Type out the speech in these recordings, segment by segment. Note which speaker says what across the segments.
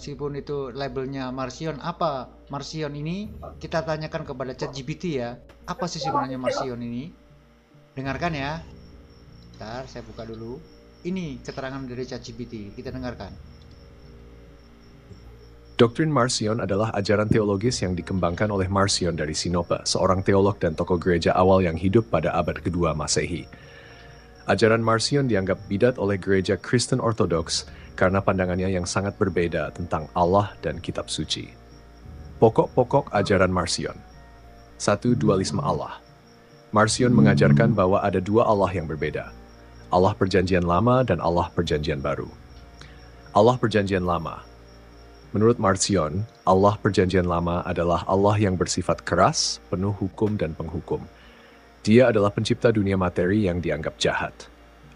Speaker 1: meskipun itu labelnya Marsion apa Marsion ini? Kita tanyakan kepada ChatGPT ya. Apa sih sebenarnya Marsion ini? Dengarkan ya. Bentar, saya buka dulu. Ini keterangan dari ChatGPT. Kita dengarkan.
Speaker 2: Doktrin Marcion adalah ajaran teologis yang dikembangkan oleh Marcion dari Sinope, seorang teolog dan tokoh gereja awal yang hidup pada abad kedua Masehi. Ajaran Marcion dianggap bidat oleh gereja Kristen Ortodoks karena pandangannya yang sangat berbeda tentang Allah dan kitab suci. Pokok-pokok ajaran Marcion. Satu dualisme Allah. Marcion mengajarkan bahwa ada dua Allah yang berbeda. Allah perjanjian lama dan Allah perjanjian baru. Allah perjanjian lama Menurut Marcion, Allah Perjanjian Lama adalah Allah yang bersifat keras, penuh hukum dan penghukum. Dia adalah pencipta dunia materi yang dianggap jahat.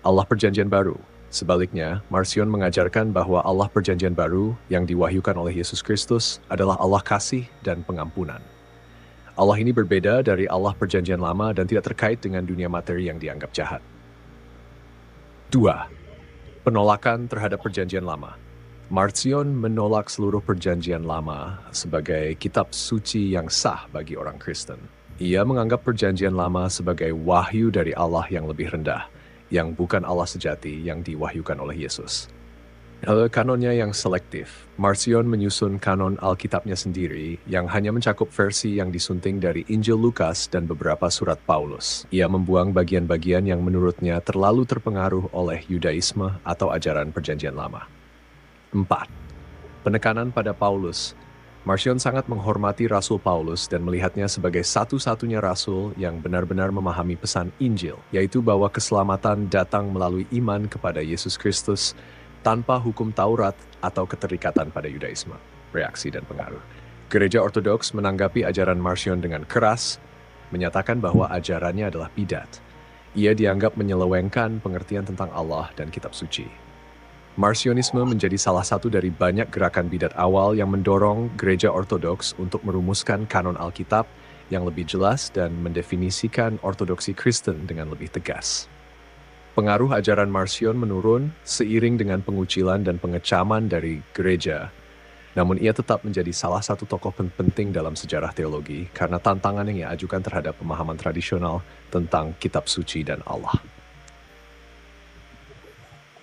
Speaker 2: Allah Perjanjian Baru, sebaliknya, Marcion mengajarkan bahwa Allah Perjanjian Baru yang diwahyukan oleh Yesus Kristus adalah Allah kasih dan pengampunan. Allah ini berbeda dari Allah Perjanjian Lama dan tidak terkait dengan dunia materi yang dianggap jahat. 2. Penolakan terhadap Perjanjian Lama. Marcion menolak seluruh perjanjian lama sebagai kitab suci yang sah bagi orang Kristen. Ia menganggap perjanjian lama sebagai wahyu dari Allah yang lebih rendah, yang bukan Allah sejati yang diwahyukan oleh Yesus. Kanonnya yang selektif, Marcion menyusun kanon Alkitabnya sendiri yang hanya mencakup versi yang disunting dari Injil Lukas dan beberapa surat Paulus. Ia membuang bagian-bagian yang menurutnya terlalu terpengaruh oleh Yudaisme atau ajaran perjanjian lama. 4. Penekanan pada Paulus. Marcion sangat menghormati Rasul Paulus dan melihatnya sebagai satu-satunya rasul yang benar-benar memahami pesan Injil, yaitu bahwa keselamatan datang melalui iman kepada Yesus Kristus tanpa hukum Taurat atau keterikatan pada Yudaisme. Reaksi dan pengaruh. Gereja Ortodoks menanggapi ajaran Marcion dengan keras, menyatakan bahwa ajarannya adalah bidat. Ia dianggap menyelewengkan pengertian tentang Allah dan kitab suci. Marcionisme menjadi salah satu dari banyak gerakan bidat awal yang mendorong gereja ortodoks untuk merumuskan kanon Alkitab yang lebih jelas dan mendefinisikan ortodoksi Kristen dengan lebih tegas. Pengaruh ajaran Marcion menurun seiring dengan pengucilan dan pengecaman dari gereja, namun ia tetap menjadi salah satu tokoh penting dalam sejarah teologi karena tantangan yang ia ajukan terhadap pemahaman tradisional tentang kitab suci dan Allah.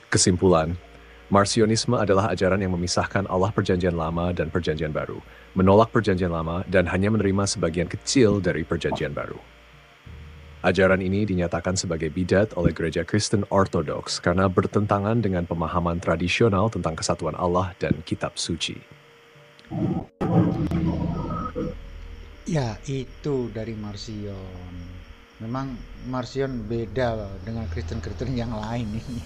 Speaker 2: Kesimpulan, Marcionisme adalah ajaran yang memisahkan Allah Perjanjian Lama dan Perjanjian Baru, menolak Perjanjian Lama, dan hanya menerima sebagian kecil dari Perjanjian Baru. Ajaran ini dinyatakan sebagai bidat oleh gereja Kristen Ortodoks karena bertentangan dengan pemahaman tradisional tentang kesatuan Allah dan kitab suci.
Speaker 1: Ya, itu dari Marcion memang Marcion beda dengan Kristen-Kristen yang lain ini.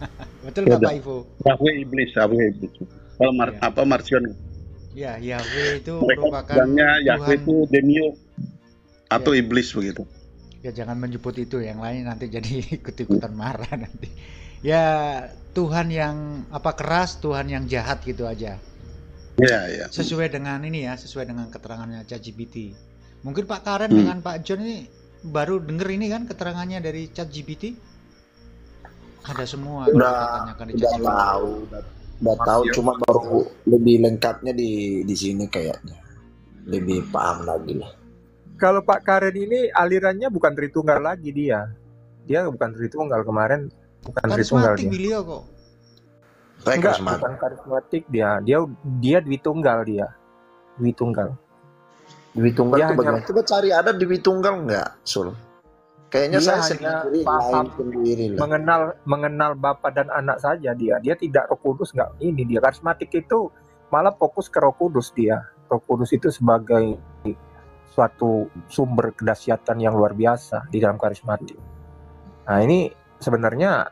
Speaker 1: Betul nggak Pak Ivo?
Speaker 3: Yahweh iblis, Yahweh iblis. Kalau Mar ya. apa Marcion?
Speaker 1: Ya, Yahweh itu Mereka merupakan
Speaker 3: Yahweh itu demio atau ya. iblis begitu.
Speaker 1: Ya jangan menyebut itu yang lain nanti jadi ikut-ikutan marah nanti. Ya Tuhan yang apa keras, Tuhan yang jahat gitu aja.
Speaker 3: Ya, ya.
Speaker 1: Sesuai dengan ini ya, sesuai dengan keterangannya ChatGPT. Mungkin Pak Karen hmm. dengan Pak John ini baru denger ini kan keterangannya dari Chat GPT? Ada semua
Speaker 4: udah, tanyakan di Chat udah tahu, udah, udah tahu cuma baru lebih lengkapnya di di sini kayaknya. Lebih paham lagi lah.
Speaker 5: Kalau Pak Karen ini alirannya bukan Tritunggal lagi dia. Dia bukan Tritunggal kemarin, bukan Tritunggal dia.
Speaker 1: beliau kok.
Speaker 5: Enggak, bukan karismatik dia. Dia dia Dwi Tunggal dia. Dwi Tunggal.
Speaker 4: Dwi Tunggal ya, itu bagaimana? Coba cari ada Dwi Tunggal nggak, Sul? Kayaknya
Speaker 5: dia
Speaker 4: saya sendiri paham sendiri
Speaker 5: lah. Mengenal mengenal bapak dan anak saja dia. Dia tidak Roh Kudus nggak ini dia karismatik itu malah fokus ke Roh Kudus dia. Roh Kudus itu sebagai suatu sumber kedahsyatan yang luar biasa di dalam karismatik. Nah, ini sebenarnya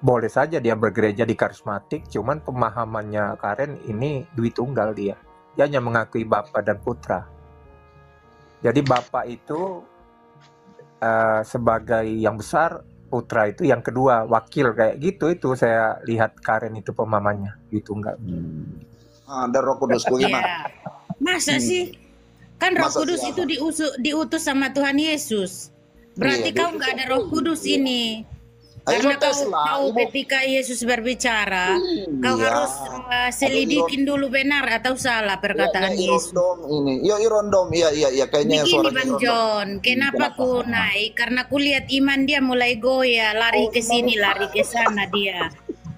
Speaker 5: boleh saja dia bergereja di karismatik, cuman pemahamannya Karen ini Dwi Tunggal dia. Dia hanya mengakui Bapak dan Putra. Jadi bapak itu uh, sebagai yang besar, putra itu yang kedua wakil kayak gitu itu saya lihat Karen itu pemamannya di tunggal. Hmm.
Speaker 4: Ada Roh Kudus bagaimana?
Speaker 6: Ya. Masa hmm. sih? Kan Roh Masa Kudus itu diusu, diutus sama Tuhan Yesus. Berarti iya, kau nggak ada Roh Kudus ini.
Speaker 4: Ayo
Speaker 6: Karena kau tahu
Speaker 4: Ibu.
Speaker 6: ketika Yesus berbicara, kau
Speaker 4: Iya.
Speaker 6: harus uh, selidikin dulu benar atau salah perkataan
Speaker 4: Iya,
Speaker 6: Yesus.
Speaker 4: Irondom ini. Iya, Irondom. Iya, iya, iya. Kayaknya
Speaker 6: Begini
Speaker 4: suaranya
Speaker 6: Bang. John, kenapa ku naik? Karena ku lihat iman dia mulai goyah, lari ke sini, lari ke sana dia.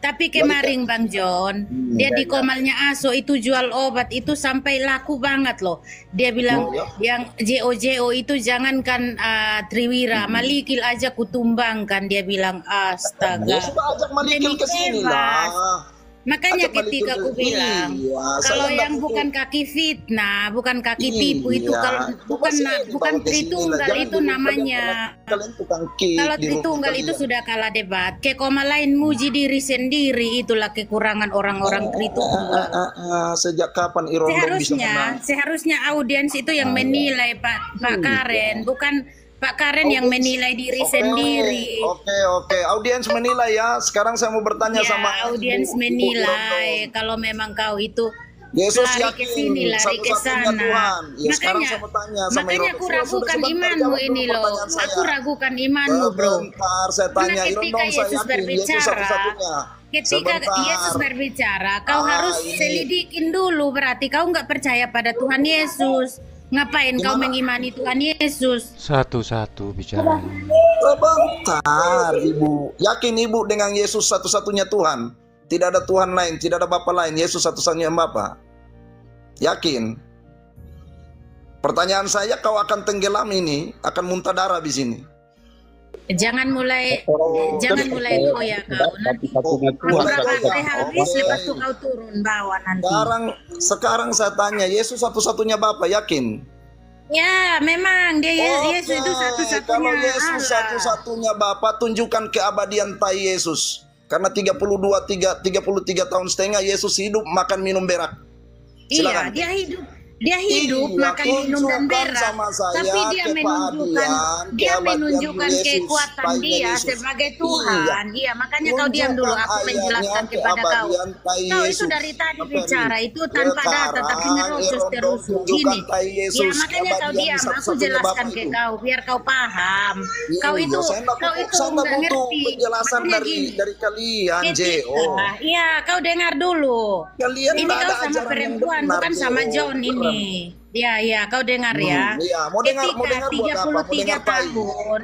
Speaker 6: Tapi kemarin Bang John, dia di komalnya Aso itu jual obat itu sampai laku banget loh. Dia bilang
Speaker 4: Oh, ya.
Speaker 6: yang JO-JO itu jangankan ah, Triwira, Malikil aja kutumbangkan. Dia bilang astaga.
Speaker 4: sudah ajak Malikil ke sini lah.
Speaker 6: Makanya ketika aku bilang
Speaker 4: Iya,
Speaker 6: kalau
Speaker 4: saya
Speaker 6: yang bukan kaki fitnah, bukan kaki tipu itu
Speaker 4: Iya.
Speaker 6: kalau bukan na- bukan tritunggal itu namanya.
Speaker 4: kalian- tukang
Speaker 6: Kalau tritunggal itu sudah kalah debat. Ke koma lain muji diri sendiri itulah kekurangan orang-orang tritunggal.
Speaker 4: Ah, ah, ah, Sejak kapan Irondom bisa
Speaker 6: Seharusnya
Speaker 4: menang?
Speaker 6: seharusnya audiens itu yang menilai Pak Pak Karen, bukan Pak Karen yang menilai diri
Speaker 4: Oke,
Speaker 6: sendiri.
Speaker 4: Oke, oke. Audiens menilai ya. Sekarang saya mau bertanya
Speaker 6: Ya,
Speaker 4: sama
Speaker 6: audiens menilai
Speaker 4: Irondom.
Speaker 6: kalau memang kau itu
Speaker 4: Yesus
Speaker 6: lari
Speaker 4: yakin
Speaker 6: ke sini, lari ke sana.
Speaker 4: Tuhan. Ya, sekarang
Speaker 6: Makanya-
Speaker 4: saya mau tanya sama
Speaker 6: Makanya aku
Speaker 4: sudah,
Speaker 6: ragukan imanmu ini loh. Aku ragukan imanmu, bro.
Speaker 4: Sebentar, saya tanya
Speaker 6: Karena ketika Yesus
Speaker 4: yakin Yesus
Speaker 6: berbicara,
Speaker 4: satu-satunya.
Speaker 6: Ketika
Speaker 4: Sebentar.
Speaker 6: Yesus berbicara, kau
Speaker 4: Ah,
Speaker 6: harus
Speaker 4: ini.
Speaker 6: selidikin dulu. Berarti kau nggak percaya pada Tuhan Yesus. Ngapain kau mengimani Tuhan Yesus?
Speaker 1: Satu-satu bicaranya.
Speaker 4: Sebentar, Ibu. Yakin Ibu dengan Yesus satu-satunya Tuhan? Tidak ada Tuhan lain, tidak ada Bapa lain. Yesus satu-satunya Bapa. Yakin? Pertanyaan saya, kau akan tenggelam ini, akan muntah darah di sini.
Speaker 6: Jangan mulai,
Speaker 4: Oh,
Speaker 6: jangan mulai kau. Nanti
Speaker 4: Oh,
Speaker 6: pura
Speaker 4: mulai
Speaker 6: baterai
Speaker 4: goyah.
Speaker 6: habis, lepas itu kau turun bawah nanti.
Speaker 4: Sekarang, sekarang saya tanya, Yesus satu-satunya Bapa, yakin?
Speaker 6: Ya, memang dia Yesus itu
Speaker 4: Kalau
Speaker 6: satu-satunya
Speaker 4: Yesus
Speaker 6: Allah.
Speaker 4: satu-satunya Bapa, tunjukkan keabadian tai Yesus. Karena 32 3, 33 tahun setengah Yesus hidup makan minum berak.
Speaker 6: Iya,
Speaker 4: Silakan.
Speaker 6: dia hidup. Dia hidup
Speaker 4: Iya,
Speaker 6: makan minum dan berak. Tapi dia menunjukkan dia menunjukkan kekuatan dia
Speaker 4: Yesus.
Speaker 6: sebagai Tuhan. Iya, makanya kau diam dulu aku menjelaskan kepada kau. Kau itu dari tadi bicara itu tanpa data tapi
Speaker 4: Irondom
Speaker 6: terus
Speaker 4: tunjukkan
Speaker 6: gini.
Speaker 4: tai Yesus,
Speaker 6: Ya makanya kau diam, aku jelaskan ke kau biar kau paham. Kau
Speaker 4: Iya,
Speaker 6: itu kau itu
Speaker 4: nggak
Speaker 6: ngerti.
Speaker 4: penjelasan dari dari kalian, Jo.
Speaker 6: Iya, kau dengar dulu.
Speaker 4: Kalian
Speaker 6: Ini kau sama perempuan, bukan sama
Speaker 4: Jo.
Speaker 6: John ini. Ya, ya, kau dengar ya.
Speaker 4: Hmm, iya. Mau dengar- mau dengar buat
Speaker 6: Ketika
Speaker 4: apa? Mau
Speaker 6: 33
Speaker 4: dengar tai?
Speaker 6: tahun,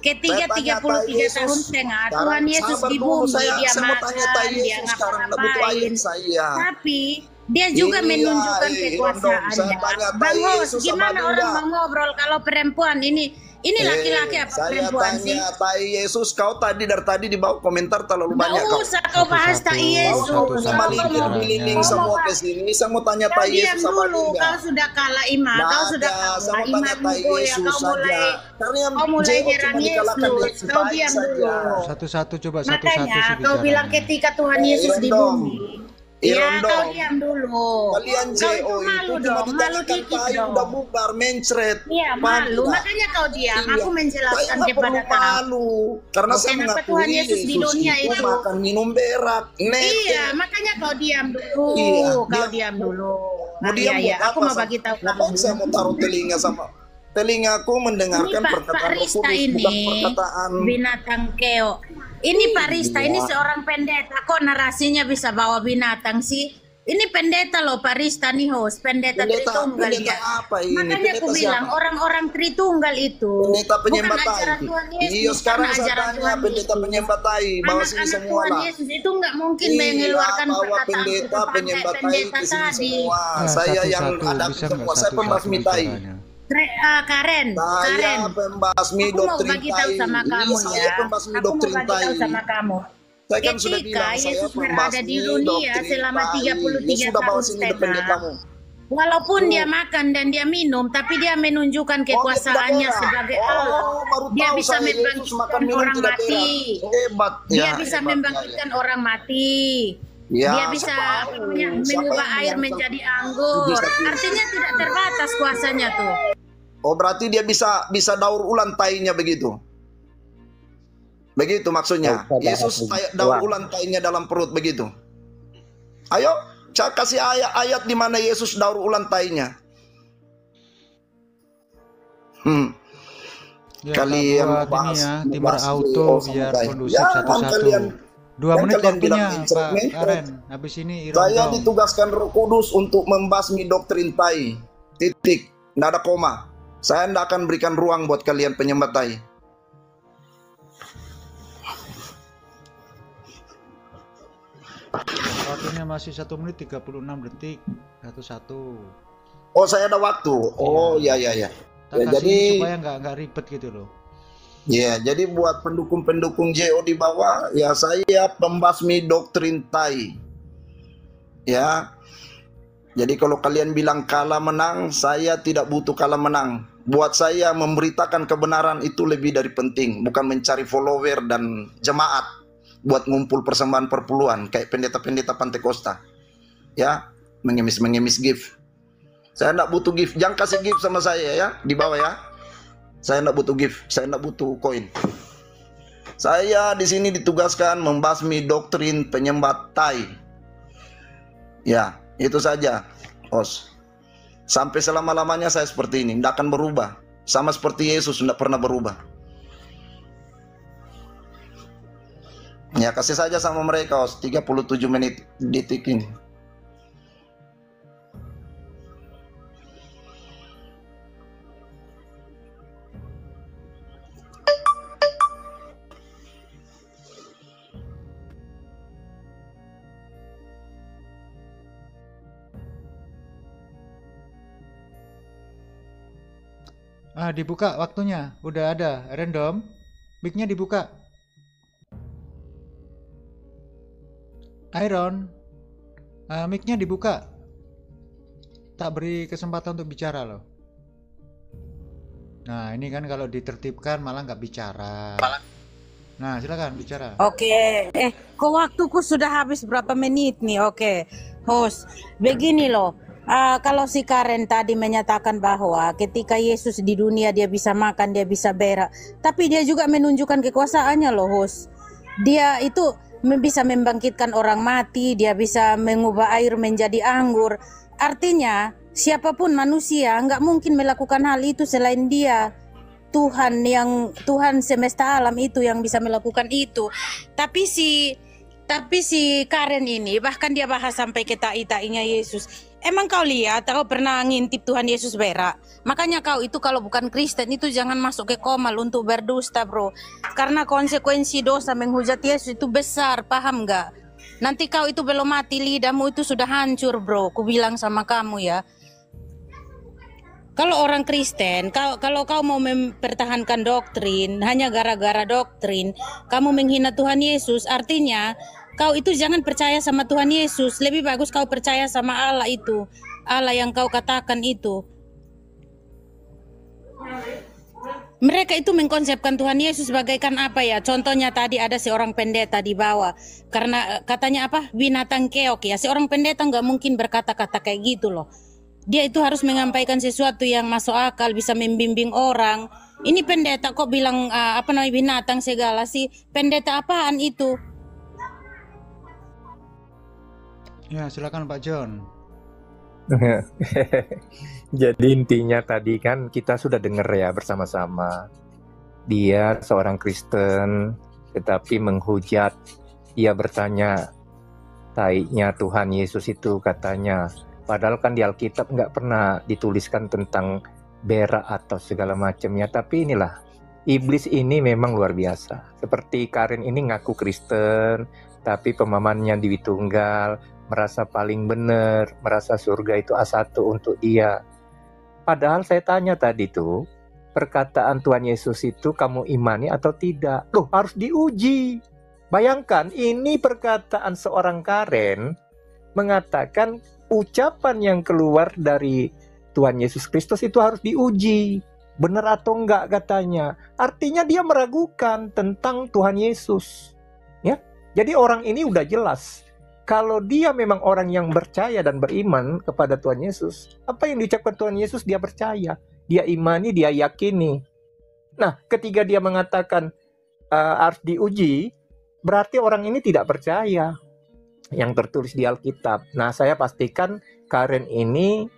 Speaker 6: ketika
Speaker 4: tanya
Speaker 6: 33
Speaker 4: tai Yesus.
Speaker 6: tahun setengah, Tuhan Yesus di bumi,
Speaker 4: saya,
Speaker 6: dia
Speaker 4: saya
Speaker 6: makan, dia
Speaker 4: Yesus
Speaker 6: ngapa-ngapain.
Speaker 4: ayat saya.
Speaker 6: Tapi dia juga
Speaker 4: Iya,
Speaker 6: menunjukkan
Speaker 4: eh,
Speaker 6: kekuasaannya. Bang Hos,
Speaker 4: Yesus
Speaker 6: gimana orang mau ngobrol kalau perempuan ini ini
Speaker 4: Eh,
Speaker 6: laki-laki apa
Speaker 4: saya
Speaker 6: perempuan sih?
Speaker 4: tanya tai Yesus, kau tadi dari tadi di bawah komentar terlalu
Speaker 6: Nggak
Speaker 4: banyak kau.
Speaker 6: usah kau bahas tak
Speaker 1: Satu-satu,
Speaker 6: Yesus.
Speaker 4: Kau keliling
Speaker 6: kau
Speaker 4: semua ke sini. Saya mau tanya tai Yesus sama
Speaker 6: dulu, kau sudah kalah iman, kau sudah kalah
Speaker 4: saya mau tanya
Speaker 6: imanmu
Speaker 4: tai
Speaker 6: kau mulai kau mulai nyerang
Speaker 4: dikalahkan
Speaker 6: Yesus. Kau
Speaker 4: tai
Speaker 6: diam dulu.
Speaker 1: Satu-satu coba satu-satu
Speaker 6: Makanya kau bilang ketika Tuhan
Speaker 4: Eh,
Speaker 6: Yesus di bumi. Ya,
Speaker 4: Irondom.
Speaker 6: kau diam dulu.
Speaker 4: Kalian
Speaker 6: kau
Speaker 4: JO
Speaker 6: itu
Speaker 4: itu
Speaker 6: malu
Speaker 4: cuma
Speaker 6: dong, malu
Speaker 4: ditanyakan
Speaker 6: dikit dong.
Speaker 4: udah bubar, mencret.
Speaker 6: Iya, malu. Makanya kau diam.
Speaker 4: Iya.
Speaker 6: Aku
Speaker 4: Saya
Speaker 6: menjelaskan
Speaker 4: nggak
Speaker 6: kepada
Speaker 4: perlu
Speaker 6: kau.
Speaker 4: malu karena saya mengakui
Speaker 6: Tuhan Yesus di dunia
Speaker 4: itu
Speaker 6: itu?
Speaker 4: makan minum berak nete
Speaker 6: Iya, makanya kau diam dulu.
Speaker 4: Iya,
Speaker 6: kau
Speaker 4: diam.
Speaker 6: diam dulu.
Speaker 4: mau
Speaker 6: Nah,
Speaker 4: diam
Speaker 6: iya, iya. Aku mau bagi tahu kamu.
Speaker 4: saya mau taruh telinga sama telingaku mendengarkan
Speaker 6: Ini Pak-
Speaker 4: perkataan
Speaker 6: Pak
Speaker 4: Roh
Speaker 6: Rista ini,
Speaker 4: bukan perkataan
Speaker 6: binatang keo. Ini Pak Rista, ini seorang pendeta. Kok narasinya bisa bawa binatang sih? Ini pendeta loh Pak Rista nih host, pendeta,
Speaker 4: pendeta
Speaker 6: Tritunggal
Speaker 4: pendeta
Speaker 6: ya.
Speaker 4: apa ini?
Speaker 6: Makanya
Speaker 4: pendeta
Speaker 6: aku bilang orang-orang Tritunggal itu
Speaker 4: pendeta penyembah
Speaker 6: bukan ajaran
Speaker 4: tai
Speaker 6: Tuhan Yesus,
Speaker 4: iya sekarang saya tanya
Speaker 6: Tuhan
Speaker 4: pendeta penyembah tai bawa sini
Speaker 6: Anak-anak
Speaker 4: semua
Speaker 6: Tuhan
Speaker 4: lah.
Speaker 6: Yesus itu nggak mungkin
Speaker 4: Iya,
Speaker 6: mengeluarkan
Speaker 4: bawa
Speaker 6: perkataan
Speaker 4: pendeta penyembah tai sini
Speaker 6: tadi.
Speaker 4: semua.
Speaker 1: Ah,
Speaker 4: saya yang
Speaker 1: satu-satu,
Speaker 4: ada semua saya pembasmi tai
Speaker 1: bicaranya?
Speaker 6: Tre- ah, Karen, Karen.
Speaker 4: Saya pembasmi
Speaker 6: Aku mau
Speaker 4: doktrin
Speaker 6: bagi tahu sama
Speaker 4: Iya,
Speaker 6: kamu
Speaker 4: saya
Speaker 6: ya.
Speaker 4: pembasmi
Speaker 6: Aku mau
Speaker 4: doktrin
Speaker 6: bagi
Speaker 4: tai.
Speaker 6: tahu sama kamu.
Speaker 4: Saya kan sudah
Speaker 6: Ketika
Speaker 4: bilang saya
Speaker 6: Yesus berada di dunia selama
Speaker 4: tai.
Speaker 6: 33
Speaker 4: Ya sudah bawa
Speaker 6: tahun setengah.
Speaker 4: kamu.
Speaker 6: Walaupun dia makan dan dia minum, tapi dia menunjukkan kekuasaannya
Speaker 4: Oh,
Speaker 6: sebagai. Allah.
Speaker 4: Oh,
Speaker 6: Dia
Speaker 4: tahu
Speaker 6: bisa
Speaker 4: saya
Speaker 6: membangkitkan orang mati.
Speaker 4: Hebat.
Speaker 6: Dia
Speaker 4: ya,
Speaker 6: bisa membangkitkan orang mati.
Speaker 4: Ya,
Speaker 6: dia bisa namanya, mengubah air menjadi anggur. Artinya tidak terbatas kuasanya tuh.
Speaker 4: Oh, berarti dia bisa bisa daur ulang tainya begitu. Begitu maksudnya.
Speaker 5: Oh,
Speaker 4: Yesus daur ulang tainya dalam perut begitu. Ayo, saya kasih ayat-ayat di mana Yesus daur ulang tainya. Hmm.
Speaker 1: Ya,
Speaker 4: kalian
Speaker 1: Kak, buat ini
Speaker 4: bahas-
Speaker 1: ya, timer
Speaker 4: bahas
Speaker 1: auto
Speaker 4: sama
Speaker 1: biar kondusif
Speaker 4: Ya, kan
Speaker 1: satu-satu.
Speaker 4: kalian
Speaker 1: Dua
Speaker 4: kan
Speaker 1: menit
Speaker 4: kalian bilang
Speaker 1: waktunya, Pak. Karen. Habis ini Iron
Speaker 4: Saya ditugaskan Roh Kudus untuk membasmi doktrin Tai. Titik. Nggak ada koma. Saya tidak akan berikan ruang buat kalian penyembah Tai.
Speaker 1: Waktunya masih satu menit 36 detik. Satu-satu.
Speaker 4: Oh, saya ada waktu. Oh, ya ya ya.
Speaker 1: Kita
Speaker 4: Ya,
Speaker 1: kasih
Speaker 4: jadi-
Speaker 1: supaya nggak nggak ribet gitu loh.
Speaker 4: Ya, jadi buat pendukung-pendukung JO di bawah, ya saya pembasmi doktrin Tai. Ya. Jadi kalau kalian bilang kalah menang, saya tidak butuh kalah menang. Buat saya memberitakan kebenaran itu lebih dari penting, bukan mencari follower dan jemaat buat ngumpul persembahan perpuluhan kayak pendeta-pendeta Pantai Costa. Ya, mengemis-mengemis gift. Saya tidak butuh gift. Jangan kasih gift sama saya ya di bawah ya. Saya tidak butuh gift, saya tidak butuh koin. Saya di sini ditugaskan membasmi doktrin penyembah Tai. Ya, itu saja, Os. Sampai selama-lamanya saya seperti ini, tidak akan berubah. Sama seperti Yesus tidak pernah berubah. Ya, kasih saja sama mereka, Os. 37 menit detik ini.
Speaker 1: Ah, dibuka waktunya. Udah ada. Random. Mic-nya dibuka. Iron. Ah, mic-nya dibuka. Tak beri kesempatan untuk bicara loh. Nah, ini kan kalau ditertibkan malah nggak bicara. Nah, silakan bicara.
Speaker 6: Oke, eh, kok waktuku sudah habis berapa menit nih? Oke, host, begini loh. Ah, kalau si Karen tadi menyatakan bahwa ketika Yesus di dunia dia bisa makan, dia bisa berak, tapi dia juga menunjukkan kekuasaannya loh, host. Dia itu bisa membangkitkan orang mati, dia bisa mengubah air menjadi anggur. Artinya, siapa pun manusia nggak mungkin melakukan hal itu selain dia. Tuhan yang Tuhan semesta alam itu yang bisa melakukan itu. Tapi si tapi si Karen ini bahkan dia bahas sampai ke tai-tainya Yesus. Emang kau lihat kau pernah ngintip Tuhan Yesus berak? Makanya kau itu kalau bukan Kristen itu jangan masuk ke komal untuk berdusta, Bro. Karena konsekuensi dosa menghujat Yesus itu besar, paham nggak? Nanti kau itu belum mati lidahmu itu sudah hancur, Bro. Ku bilang sama kamu ya. Kalau orang Kristen, kalau, kalau kau mau mempertahankan doktrin hanya gara-gara doktrin, kamu menghina Tuhan Yesus, artinya kau itu jangan percaya sama Tuhan Yesus. Lebih bagus kau percaya sama Allah itu, Allah yang kau katakan itu. Mereka itu mengkonsepkan Tuhan Yesus bagaikan apa ya? Contohnya tadi ada seorang pendeta di bawah. Karena eh, katanya apa? Binatang keok ya. Seorang pendeta nggak mungkin berkata-kata kayak gitu loh. Dia itu harus menyampaikan sesuatu yang masuk akal, bisa membimbing orang. Ini pendeta kok bilang ah, apa namanya binatang segala sih? Pendeta apaan itu?
Speaker 1: Ya, silakan Pak John.
Speaker 5: Jadi intinya tadi kan kita sudah dengar ya bersama-sama. Dia seorang Kristen tetapi menghujat. Ia bertanya, taiknya Tuhan Yesus itu katanya. Padahal kan di Alkitab nggak pernah dituliskan tentang berak atau segala macamnya. Tapi inilah, iblis ini memang luar biasa. Seperti Karen ini ngaku Kristen, tapi pemahamannya di Tunggal, merasa paling benar, merasa surga itu A1 untuk dia. Padahal saya tanya tadi tuh, perkataan Tuhan Yesus itu kamu imani atau tidak? Loh, harus diuji. Bayangkan, ini perkataan seorang Karen mengatakan ucapan yang keluar dari Tuhan Yesus Kristus itu harus diuji. Benar atau enggak katanya. Artinya dia meragukan tentang Tuhan Yesus. Ya. Jadi orang ini udah jelas kalau dia memang orang yang percaya dan beriman kepada Tuhan Yesus, apa yang diucapkan Tuhan Yesus dia percaya, dia imani, dia yakini. Nah, ketika dia mengatakan uh, harus diuji, berarti orang ini tidak percaya yang tertulis di Alkitab. Nah, saya pastikan Karen ini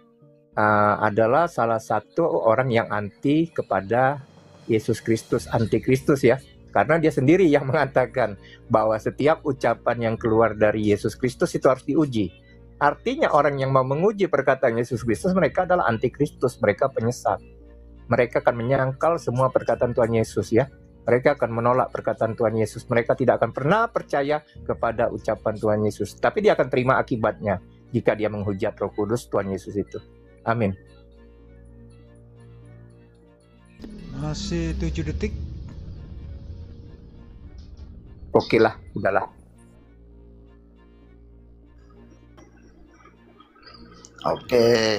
Speaker 5: uh, adalah salah satu orang yang anti kepada Yesus Kristus antikristus ya. Karena dia sendiri yang mengatakan bahwa setiap ucapan yang keluar dari Yesus Kristus itu harus diuji. Artinya orang yang mau menguji perkataan Yesus Kristus mereka adalah antikristus, mereka penyesat. Mereka akan menyangkal semua perkataan Tuhan Yesus ya. Mereka akan menolak perkataan Tuhan Yesus. Mereka tidak akan pernah percaya kepada ucapan Tuhan Yesus. Tapi dia akan terima akibatnya jika dia menghujat Roh Kudus Tuhan Yesus itu. Amin.
Speaker 1: Masih 7 detik.
Speaker 5: Oke lah, udahlah.
Speaker 4: Oke.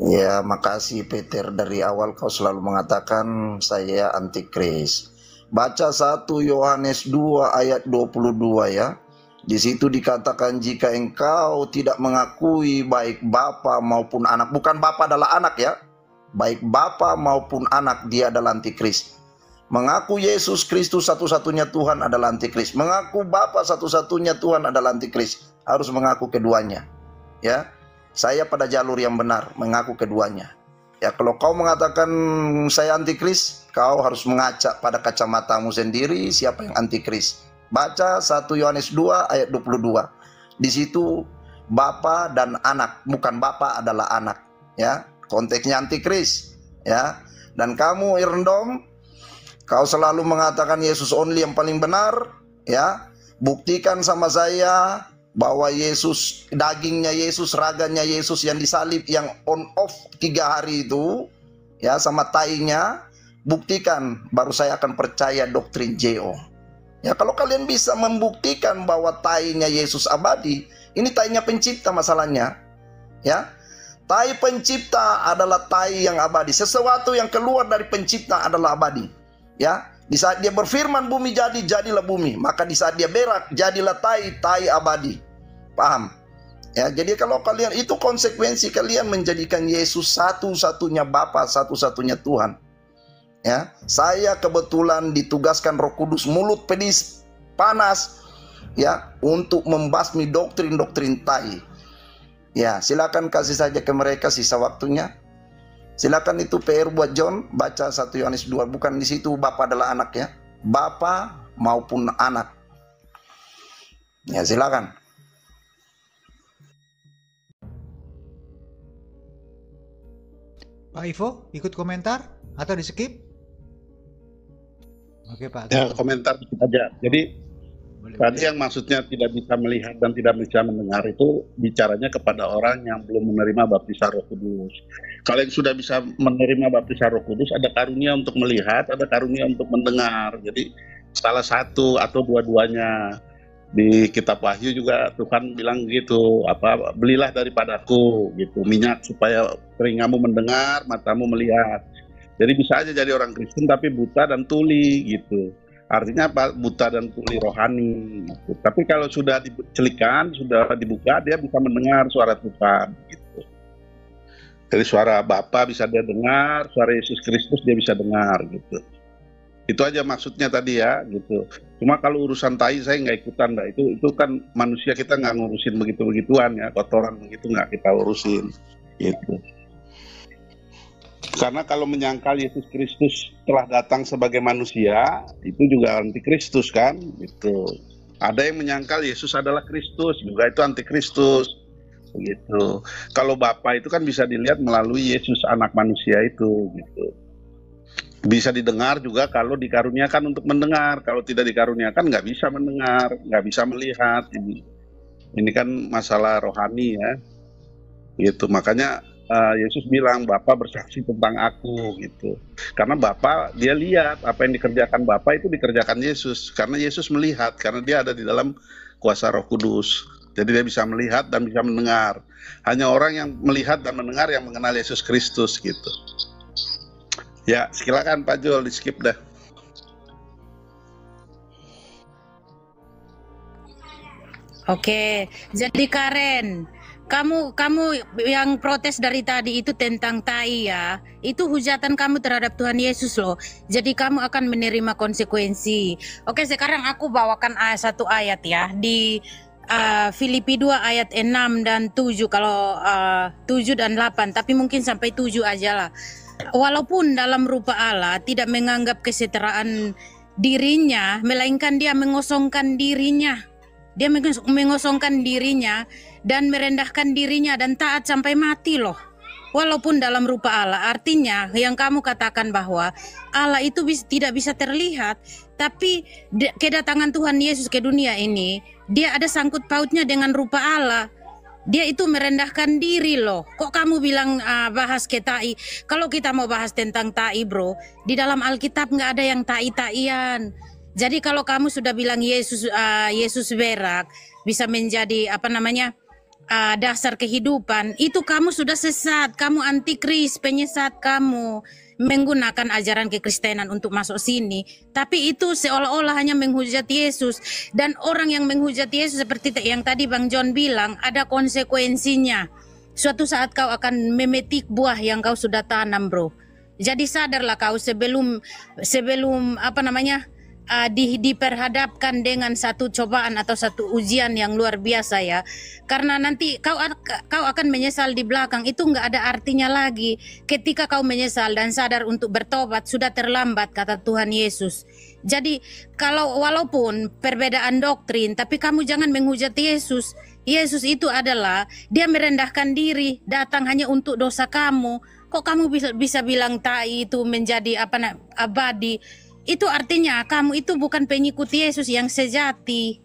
Speaker 4: Ya, makasih Peter. Dari awal kau selalu mengatakan saya antikris. Baca 1 Yohanes 2 ayat 22 ya. Di situ dikatakan jika engkau tidak mengakui baik bapa maupun anak, bukan bapa adalah anak ya. Baik bapa maupun anak dia adalah antikris. Mengaku Yesus Kristus satu-satunya Tuhan adalah antikris. Mengaku Bapa satu-satunya Tuhan adalah antikris. Harus mengaku keduanya. Ya. Saya pada jalur yang benar, mengaku keduanya. Ya, kalau kau mengatakan saya antikris, kau harus mengaca pada kacamatamu sendiri siapa yang antikris. Baca 1 Yohanes 2 ayat 22. Di situ bapa dan anak, bukan bapa adalah anak, ya. Konteksnya antikris, ya. Dan kamu Irendom, kau selalu mengatakan Yesus only yang paling benar, ya. Buktikan sama saya bahwa Yesus dagingnya Yesus raganya Yesus yang disalib yang on off tiga hari itu ya sama tainya buktikan. Baru saya akan percaya doktrin JO ya kalau kalian bisa membuktikan bahwa tainya Yesus abadi ini tainya pencipta masalahnya ya. Tai pencipta adalah tai yang abadi. Sesuatu yang keluar dari pencipta adalah abadi ya di saat dia berfirman bumi jadi, jadilah bumi. Maka di saat dia berak, jadilah tai, tai abadi. Paham? Ya, jadi kalau kalian itu konsekuensi kalian menjadikan Yesus satu-satunya Bapa, satu-satunya Tuhan. Ya, saya kebetulan ditugaskan Roh Kudus mulut pedis panas ya untuk membasmi doktrin-doktrin tai. Ya, silakan kasih saja ke mereka sisa waktunya. Silakan itu PR buat John, baca 1 Yohanes 2. Bukan di situ Bapak adalah anak ya. Bapak maupun anak. Ya, silakan.
Speaker 1: Pak Ivo, ikut komentar atau di skip? Oke Pak.
Speaker 3: Ya, komentar dikit aja. Jadi
Speaker 1: Boleh,
Speaker 3: tadi
Speaker 1: boleh.
Speaker 3: yang maksudnya tidak bisa melihat dan tidak bisa mendengar itu bicaranya kepada orang yang belum menerima baptisan Roh Kudus. Kalau yang sudah bisa menerima baptisan Roh Kudus ada karunia untuk melihat, ada karunia untuk mendengar. Jadi salah satu atau dua-duanya. Di kitab Wahyu juga Tuhan bilang gitu, apa belilah daripadaku gitu, minyak supaya telingamu mendengar, matamu melihat. Jadi bisa aja jadi orang Kristen tapi buta dan tuli gitu. Artinya apa? Buta dan tuli rohani. Gitu. Tapi kalau sudah dicelikan, sudah dibuka, dia bisa mendengar suara Tuhan. Gitu. Jadi suara Bapa bisa dia dengar, suara Yesus Kristus dia bisa dengar. Gitu. Itu aja maksudnya tadi ya, gitu. Cuma kalau urusan tai saya nggak ikutan, nggak itu itu kan manusia kita nggak ngurusin begitu begituan ya, kotoran begitu nggak kita urusin, gitu. Karena kalau menyangkal Yesus Kristus telah datang sebagai manusia, itu juga antikristus kan, gitu. Ada yang menyangkal Yesus adalah Kristus, juga itu antikristus, begitu. Kalau Bapa itu kan bisa dilihat melalui Yesus anak manusia itu, gitu. Bisa didengar juga kalau dikaruniakan untuk mendengar, kalau tidak dikaruniakan nggak bisa mendengar, nggak bisa melihat. Ini, ini kan masalah rohani ya, gitu. Makanya uh, Yesus bilang Bapa bersaksi tentang aku gitu. Karena Bapa dia lihat apa yang dikerjakan Bapa itu dikerjakan Yesus karena Yesus melihat karena dia ada di dalam kuasa Roh Kudus. Jadi dia bisa melihat dan bisa mendengar. Hanya orang yang melihat dan mendengar yang mengenal Yesus Kristus gitu. Ya, silakan Pak Jol di skip dah.
Speaker 6: Oke, jadi Karen, kamu kamu yang protes dari tadi itu tentang tai ya, itu hujatan kamu terhadap Tuhan Yesus loh. Jadi kamu akan menerima konsekuensi. Oke, sekarang aku bawakan ayat satu ayat ya di uh, Filipi 2 ayat 6 dan 7 kalau uh, 7 dan 8, tapi mungkin sampai 7 aja lah. walaupun dalam rupa Allah tidak menganggap kesetaraan dirinya, melainkan dia mengosongkan dirinya. Dia mengos- mengosongkan dirinya dan merendahkan dirinya dan taat sampai mati loh. Walaupun dalam rupa Allah, artinya yang kamu katakan bahwa Allah itu bis- tidak bisa terlihat, tapi kedatangan Tuhan Yesus ke dunia ini, dia ada sangkut pautnya dengan rupa Allah. Dia itu merendahkan diri loh. Kok kamu bilang ah, bahas ke tai? Kalau kita mau bahas tentang tai bro, di dalam Alkitab nggak ada yang tai-taian. Jadi kalau kamu sudah bilang Yesus ah, Yesus berak bisa menjadi apa namanya ah, dasar kehidupan, itu kamu sudah sesat. Kamu antikris, penyesat kamu menggunakan ajaran kekristenan untuk masuk sini. Tapi itu seolah-olah hanya menghujat Yesus dan orang yang menghujat Yesus seperti yang tadi Bang John bilang ada konsekuensinya. Suatu saat kau akan memetik buah yang kau sudah tanam, bro. Jadi sadarlah kau sebelum sebelum apa namanya uh, di, diperhadapkan dengan satu cobaan atau satu ujian yang luar biasa ya. Karena nanti kau kau akan menyesal di belakang itu nggak ada artinya lagi. Ketika kau menyesal dan sadar untuk bertobat sudah terlambat kata Tuhan Yesus. Jadi kalau walaupun perbedaan doktrin tapi kamu jangan menghujat Yesus. Yesus itu adalah dia merendahkan diri datang hanya untuk dosa kamu. Kok kamu bisa bisa bilang tai itu menjadi apa abadi? Itu artinya kamu itu bukan pengikut Yesus yang sejati.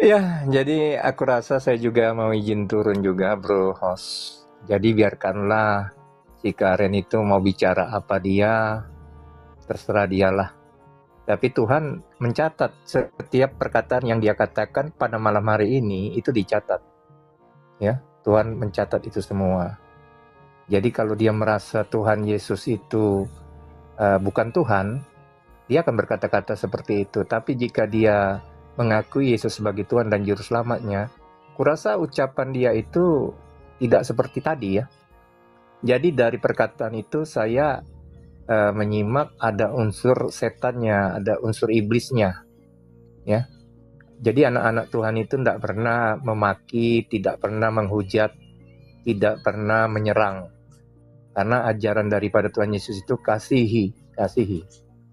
Speaker 5: Ya, jadi aku rasa saya juga mau izin turun juga, bro host. Jadi biarkanlah si Karen itu mau bicara apa dia, terserah dialah. Tapi Tuhan mencatat setiap perkataan yang dia katakan pada malam hari ini itu dicatat. Ya, Tuhan mencatat itu semua. Jadi kalau dia merasa Tuhan Yesus itu eh, bukan Tuhan, dia akan berkata-kata seperti itu. Tapi jika dia mengakui Yesus sebagai Tuhan dan Juru Selamatnya, kurasa ucapan dia itu tidak seperti tadi ya. Jadi dari perkataan itu saya eh, menyimak ada unsur setannya, ada unsur iblisnya, ya. Jadi anak-anak Tuhan itu tidak pernah memaki, tidak pernah menghujat, tidak pernah menyerang. Karena ajaran daripada Tuhan Yesus itu kasihi, kasihi.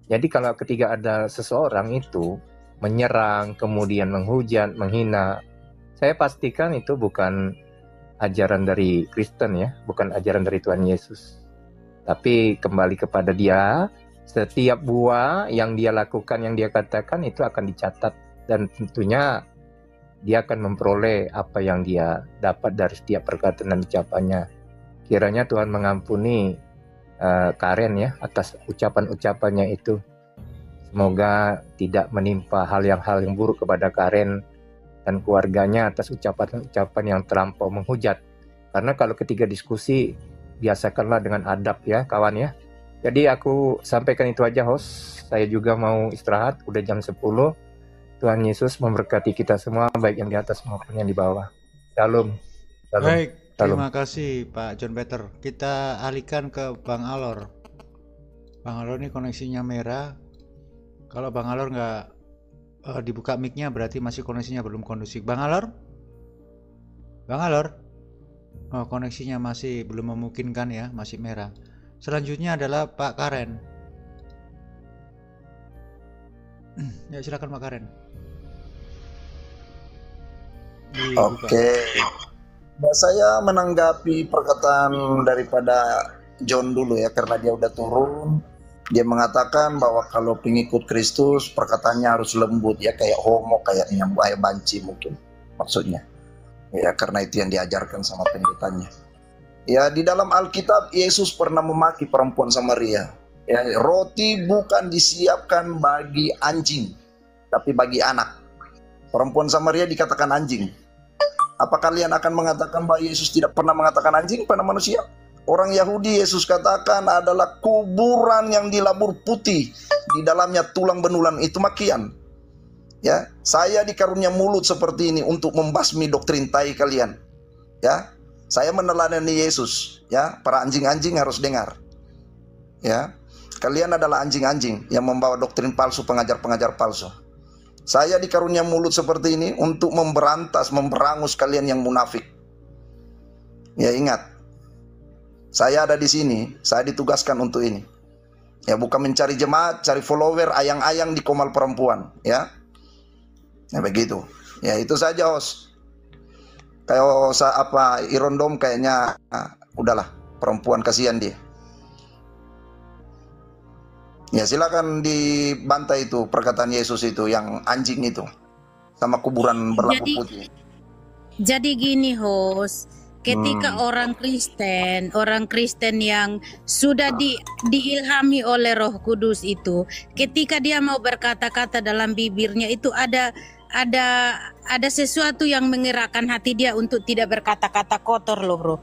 Speaker 5: Jadi kalau ketika ada seseorang itu menyerang, kemudian menghujat, menghina, saya pastikan itu bukan ajaran dari Kristen ya, bukan ajaran dari Tuhan Yesus. Tapi kembali kepada dia, setiap buah yang dia lakukan, yang dia katakan itu akan dicatat dan tentunya dia akan memperoleh apa yang dia dapat dari setiap perkataan dan ucapannya. Kiranya Tuhan mengampuni uh, Karen ya atas ucapan-ucapannya itu. Semoga tidak menimpa hal yang hal yang buruk kepada Karen dan keluarganya atas ucapan-ucapan yang terlampau menghujat. Karena kalau ketiga diskusi biasakanlah dengan adab ya kawan ya. Jadi aku sampaikan itu aja host. Saya juga mau istirahat udah jam 10. Tuhan Yesus memberkati kita semua baik yang di atas maupun yang di bawah. Shalom. Shalom.
Speaker 1: Baik,
Speaker 5: Shalom.
Speaker 1: terima kasih Pak John Peter. Kita alihkan ke Bang Alor. Bang Alor ini koneksinya merah. Kalau Bang Alor nggak eh, dibuka mic-nya berarti masih koneksinya belum kondusif. Bang Alor? Bang Alor? Oh, koneksinya masih belum memungkinkan ya, masih merah. Selanjutnya adalah Pak Karen. ya silakan Pak Karen.
Speaker 4: Oke. Nah, saya menanggapi perkataan daripada John dulu ya karena dia udah turun. Dia mengatakan bahwa kalau pengikut Kristus perkataannya harus lembut ya kayak homo kayak banci mungkin maksudnya. Ya karena itu yang diajarkan sama pendetanya. Ya di dalam Alkitab Yesus pernah memaki perempuan Samaria. Ya, roti bukan disiapkan bagi anjing tapi bagi anak. Perempuan Samaria dikatakan anjing. Apa kalian akan mengatakan bahwa Yesus tidak pernah mengatakan anjing pada manusia? Orang Yahudi Yesus katakan adalah kuburan yang dilabur putih, di dalamnya tulang benulan itu makian. Ya, saya dikarunia mulut seperti ini untuk membasmi doktrin tai kalian. Ya, saya meneladani Yesus. Ya, para anjing-anjing harus dengar. Ya, kalian adalah anjing-anjing yang membawa doktrin palsu, pengajar-pengajar palsu. Saya dikarunia mulut seperti ini untuk memberantas, memberangus kalian yang munafik. Ya ingat, saya ada di sini, saya ditugaskan untuk ini. Ya bukan mencari jemaat, cari follower ayang-ayang di komal perempuan, ya. Ya begitu. Ya itu saja, host. Kayak apa Irondom kayaknya ah, udahlah, perempuan kasihan dia. Ya silakan dibantai itu perkataan Yesus itu yang anjing itu sama kuburan berlaku
Speaker 6: Jadi-
Speaker 4: putih.
Speaker 6: Jadi gini host, ketika orang Kristen, orang Kristen yang sudah di, diilhami oleh Roh Kudus itu, ketika dia mau berkata-kata dalam bibirnya itu ada ada ada sesuatu yang menggerakkan hati dia untuk tidak berkata-kata kotor loh bro.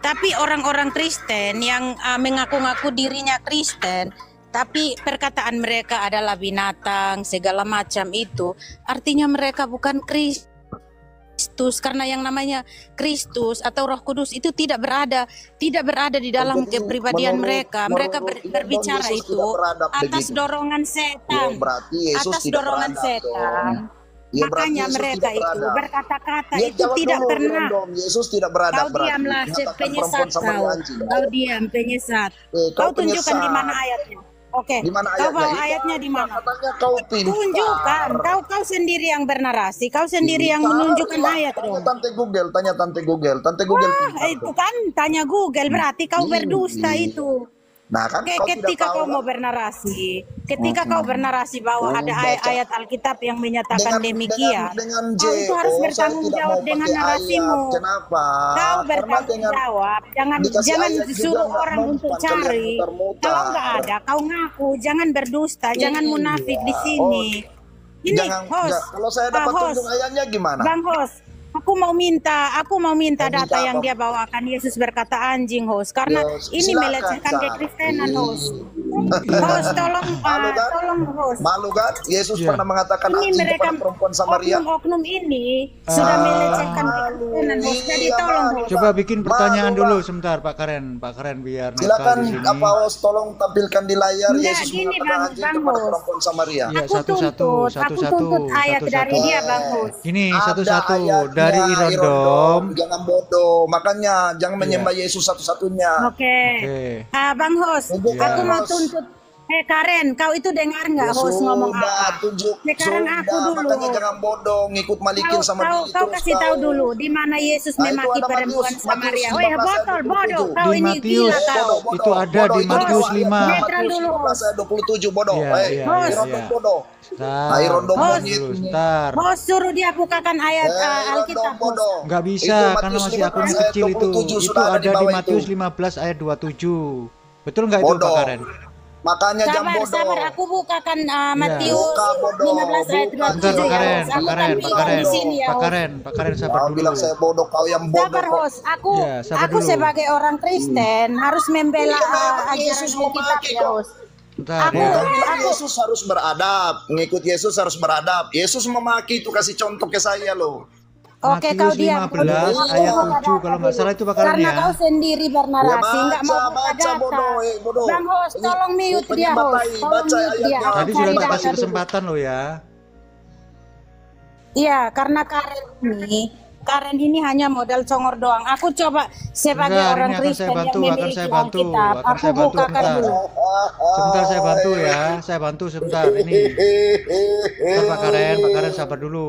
Speaker 6: Tapi orang-orang Kristen yang ah, mengaku-ngaku dirinya Kristen, tapi perkataan mereka adalah binatang segala macam itu, artinya mereka bukan Kristus karena yang namanya Kristus atau Roh Kudus itu tidak berada tidak berada di dalam
Speaker 4: Jadi,
Speaker 6: kepribadian
Speaker 4: menurut-
Speaker 6: mereka. Mereka ber-
Speaker 4: menurut
Speaker 6: berbicara
Speaker 4: Yesus
Speaker 6: itu atas
Speaker 4: begitu.
Speaker 6: dorongan
Speaker 4: Ya,
Speaker 6: setan.
Speaker 4: berarti Yesus
Speaker 6: atas
Speaker 4: tidak
Speaker 6: dorongan setan.
Speaker 4: dong. Ya,
Speaker 6: Makanya mereka itu berkata-kata
Speaker 4: Ya,
Speaker 6: itu tidak
Speaker 4: dulu,
Speaker 6: pernah.
Speaker 4: Irondom. Yesus tidak beradab
Speaker 6: Kau diamlah, penyesat kau. Kau diam, penyesat.
Speaker 4: Eh,
Speaker 6: Kau tunjukkan
Speaker 4: penyesat.
Speaker 6: di mana ayatnya. Oke.
Speaker 4: Di mana
Speaker 6: Kau
Speaker 4: ayatnya?
Speaker 6: ayatnya di mana?
Speaker 4: Katanya kau pintar.
Speaker 6: Tunjukkan. Kau kau sendiri yang bernarasi. Kau sendiri yang
Speaker 4: Pintar.
Speaker 6: menunjukkan
Speaker 4: Tanya-
Speaker 6: ayat
Speaker 4: Tanya
Speaker 6: dong.
Speaker 4: tante Google, tanya tante Google, tante Google
Speaker 6: Wah,
Speaker 4: pintar
Speaker 6: itu
Speaker 4: tuh.
Speaker 6: kan tanya Google berarti kau
Speaker 4: Hmm.
Speaker 6: berdusta itu.
Speaker 4: Nah kan
Speaker 6: Oke,
Speaker 4: kau tidak
Speaker 6: ketika
Speaker 4: tahu
Speaker 6: kau mau bernarasi, ketika kau bernarasi bahwa
Speaker 4: Oh,
Speaker 6: ada ayat Alkitab yang menyatakan demikian,
Speaker 4: dengan, dengan
Speaker 6: kau itu harus bertanggung jawab dengan narasimu.
Speaker 4: ayat. Kenapa?
Speaker 6: kau bertanggung
Speaker 4: dengan
Speaker 6: jawab. Jangan jangan
Speaker 4: ayat juga
Speaker 6: suruh
Speaker 4: nggak
Speaker 6: orang untuk cari. Kalau nggak ada, kau ngaku. Jangan berdusta, jangan
Speaker 4: Iya.
Speaker 6: munafik di sini. Ini
Speaker 4: Jangan,
Speaker 6: host,
Speaker 4: kalau saya dapat
Speaker 6: host.
Speaker 4: tunjuk ayatnya gimana?
Speaker 6: Bang host, aku mau minta, aku mau minta
Speaker 4: Mau minta
Speaker 6: data yang
Speaker 4: apa?
Speaker 6: dia bawakan. Yesus berkata anjing host, karena
Speaker 4: Ya,
Speaker 6: ini melecehkan kekristenan host. Host, tolong,
Speaker 4: Malu
Speaker 6: ah,
Speaker 4: kan?
Speaker 6: tolong host.
Speaker 4: Malu kan? Yesus
Speaker 1: Iya.
Speaker 4: pernah mengatakan
Speaker 6: Ini
Speaker 4: anjing
Speaker 6: mereka
Speaker 4: kepada perempuan Samaria.
Speaker 6: oknum-oknum ini sudah
Speaker 1: Ah.
Speaker 6: melecehkan kekristenan host. Jadi
Speaker 4: Iya,
Speaker 6: tolong
Speaker 4: malu.
Speaker 6: host.
Speaker 1: Coba bikin pertanyaan
Speaker 4: Malu,
Speaker 1: dulu
Speaker 4: Bang.
Speaker 1: sebentar Pak Karen, Pak Karen biar
Speaker 4: Silakan
Speaker 1: di sini.
Speaker 4: apa host tolong tampilkan di layar
Speaker 6: Enggak,
Speaker 4: Yesus
Speaker 6: gini,
Speaker 4: mengatakan
Speaker 6: Bang-
Speaker 4: anjing
Speaker 6: Bang
Speaker 4: kepada perempuan Samaria.
Speaker 1: Iya,
Speaker 6: Aku
Speaker 1: satu-satu,
Speaker 6: tuntut, aku
Speaker 1: satu-satu,
Speaker 6: tuntut ayat dari dia bang host.
Speaker 1: Gini,
Speaker 4: Ada
Speaker 1: satu-satu dari Irondom.
Speaker 4: Jangan bodoh. Makanya jangan
Speaker 1: Iya.
Speaker 4: menyembah Yesus satu-satunya.
Speaker 6: Oke.
Speaker 1: Oke.
Speaker 6: Ah, bang host,
Speaker 4: Tunjuk,
Speaker 6: aku mau tuntut. Eh Karen, kau itu dengar nggak
Speaker 4: Ya
Speaker 6: host ngomong apa?
Speaker 4: tunjuk.
Speaker 6: Sekarang
Speaker 4: sudah,
Speaker 6: aku dulu.
Speaker 4: Makanya jangan bodoh, ngikut malikin
Speaker 6: Kau,
Speaker 4: sama
Speaker 6: kau,
Speaker 4: dia
Speaker 6: kau
Speaker 4: terus
Speaker 6: kasih tahu dulu di mana Yesus
Speaker 4: Nah,
Speaker 6: memaki perempuan
Speaker 4: Matius-
Speaker 6: Samaria.
Speaker 4: Matius
Speaker 6: Weh
Speaker 4: 15
Speaker 6: botol bodoh,
Speaker 4: 27.
Speaker 6: kau
Speaker 1: Di
Speaker 6: ini
Speaker 1: Matius.
Speaker 6: gila kau.
Speaker 4: Bodoh, bodoh,
Speaker 1: Itu ada
Speaker 4: bodoh,
Speaker 1: di Matius
Speaker 4: ayat
Speaker 1: 5.
Speaker 6: Netral
Speaker 4: Matius
Speaker 6: dulu,
Speaker 4: 15 ayat 27 bodoh.
Speaker 1: Iya,
Speaker 4: Eh,
Speaker 1: iya,
Speaker 6: Host.
Speaker 4: Irondom
Speaker 1: iya.
Speaker 4: bodoh. Nah, Irondom
Speaker 6: Host.
Speaker 4: monyet.
Speaker 1: Sebentar.
Speaker 6: Host suruh dia bukakan ayat
Speaker 4: Eh, Irondom
Speaker 6: Alkitab.
Speaker 4: Itu
Speaker 1: bisa
Speaker 4: Matius
Speaker 1: karena masih
Speaker 4: 15 ayat
Speaker 1: kecil itu.
Speaker 4: 27
Speaker 1: Itu ada di Matius
Speaker 4: itu.
Speaker 1: 15 ayat 27. Betul nggak itu Pak
Speaker 4: Bodoh.
Speaker 1: Karen?
Speaker 4: Makanya jam
Speaker 6: Sabar,
Speaker 4: bodoh.
Speaker 6: sabar, aku bukakan ah,
Speaker 1: Iya.
Speaker 6: Matius
Speaker 4: Buka, bodoh.
Speaker 6: 15 ayat
Speaker 4: Buka.
Speaker 1: Bentar
Speaker 6: 27
Speaker 1: Pak
Speaker 6: ya
Speaker 1: Karen,
Speaker 6: host.
Speaker 1: Pak
Speaker 6: Aku
Speaker 1: Karen, Pak
Speaker 6: tampilkan
Speaker 1: Karen,
Speaker 6: di sini ya
Speaker 1: Pak. Karen, Pak Karen sabar dulu.
Speaker 4: bilang saya bodoh, kau yang bodoh.
Speaker 6: Sabar host, aku
Speaker 1: Ya, sabar
Speaker 6: aku
Speaker 1: dulu.
Speaker 6: sebagai orang Kristen harus membela
Speaker 4: Iya, memang
Speaker 6: ajaran
Speaker 4: Yesus pakai
Speaker 6: ya.
Speaker 1: Bentar
Speaker 6: Aku-
Speaker 1: ya.
Speaker 4: Bilang Yesus harus beradab, ngikut Yesus harus beradab. Yesus memaki itu kasih contoh ke saya loh.
Speaker 6: Oke,
Speaker 1: Matius
Speaker 6: kau diam.
Speaker 1: 15
Speaker 6: Kau
Speaker 1: ayat
Speaker 6: diam.
Speaker 1: 7 kalau nggak salah itu Pak Karen
Speaker 6: Karena
Speaker 1: ya.
Speaker 6: kau sendiri bernarasi,
Speaker 4: Ya,
Speaker 6: nggak mau
Speaker 4: baca,
Speaker 6: buka
Speaker 4: baca,
Speaker 6: data.
Speaker 4: bodoh, eh, bodoh.
Speaker 6: Bang host, tolong mute dia host. Tolong
Speaker 4: baca
Speaker 6: mute dia.
Speaker 1: Tadi sudah tak kasih kesempatan loh ya.
Speaker 6: Iya, karena Karen ini, Karen ini hanya modal congor doang. Aku coba sebagai
Speaker 1: Bentar,
Speaker 6: orang Kristen
Speaker 1: saya bantu,
Speaker 6: yang
Speaker 1: akan
Speaker 6: memiliki
Speaker 1: saya bantu,
Speaker 6: Alkitab,
Speaker 1: akan
Speaker 6: aku
Speaker 1: saya bantu
Speaker 6: bukakan
Speaker 1: sebentar.
Speaker 6: dulu.
Speaker 1: Sebentar saya bantu ya. Saya bantu sebentar. Ini. Bentar Pak Karen, Pak Karen sabar dulu.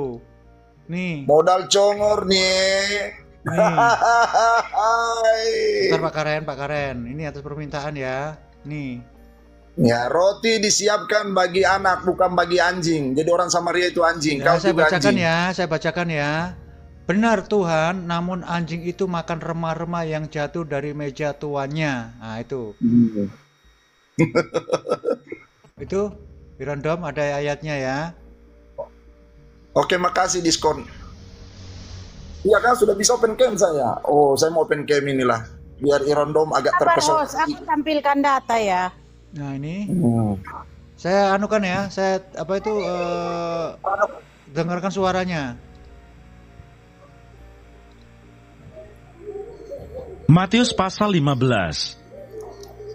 Speaker 1: Nih,
Speaker 4: Modal congor nih.
Speaker 1: nih. Bentar Pak Karen, Pak Karen. Ini atas permintaan ya. Nih.
Speaker 4: Ya, roti disiapkan bagi anak bukan bagi anjing. Jadi orang Samaria itu anjing.
Speaker 1: Ya,
Speaker 4: Kau
Speaker 1: saya bacakan
Speaker 4: anjing.
Speaker 1: ya, saya bacakan ya. Benar Tuhan, namun anjing itu makan remah-remah yang jatuh dari meja tuannya. Nah, itu.
Speaker 4: Hmm.
Speaker 1: Itu Irondom ada ayatnya ya.
Speaker 4: Oke, makasih diskon. Iya kan sudah bisa open cam saya. Oh, saya mau open cam inilah. Biar Irondom agak terpesona.
Speaker 6: aku tampilkan data ya.
Speaker 1: Nah, ini
Speaker 4: Hmm.
Speaker 1: saya anukan ya, saya apa itu eh, dengarkan suaranya.
Speaker 7: Matius pasal 15.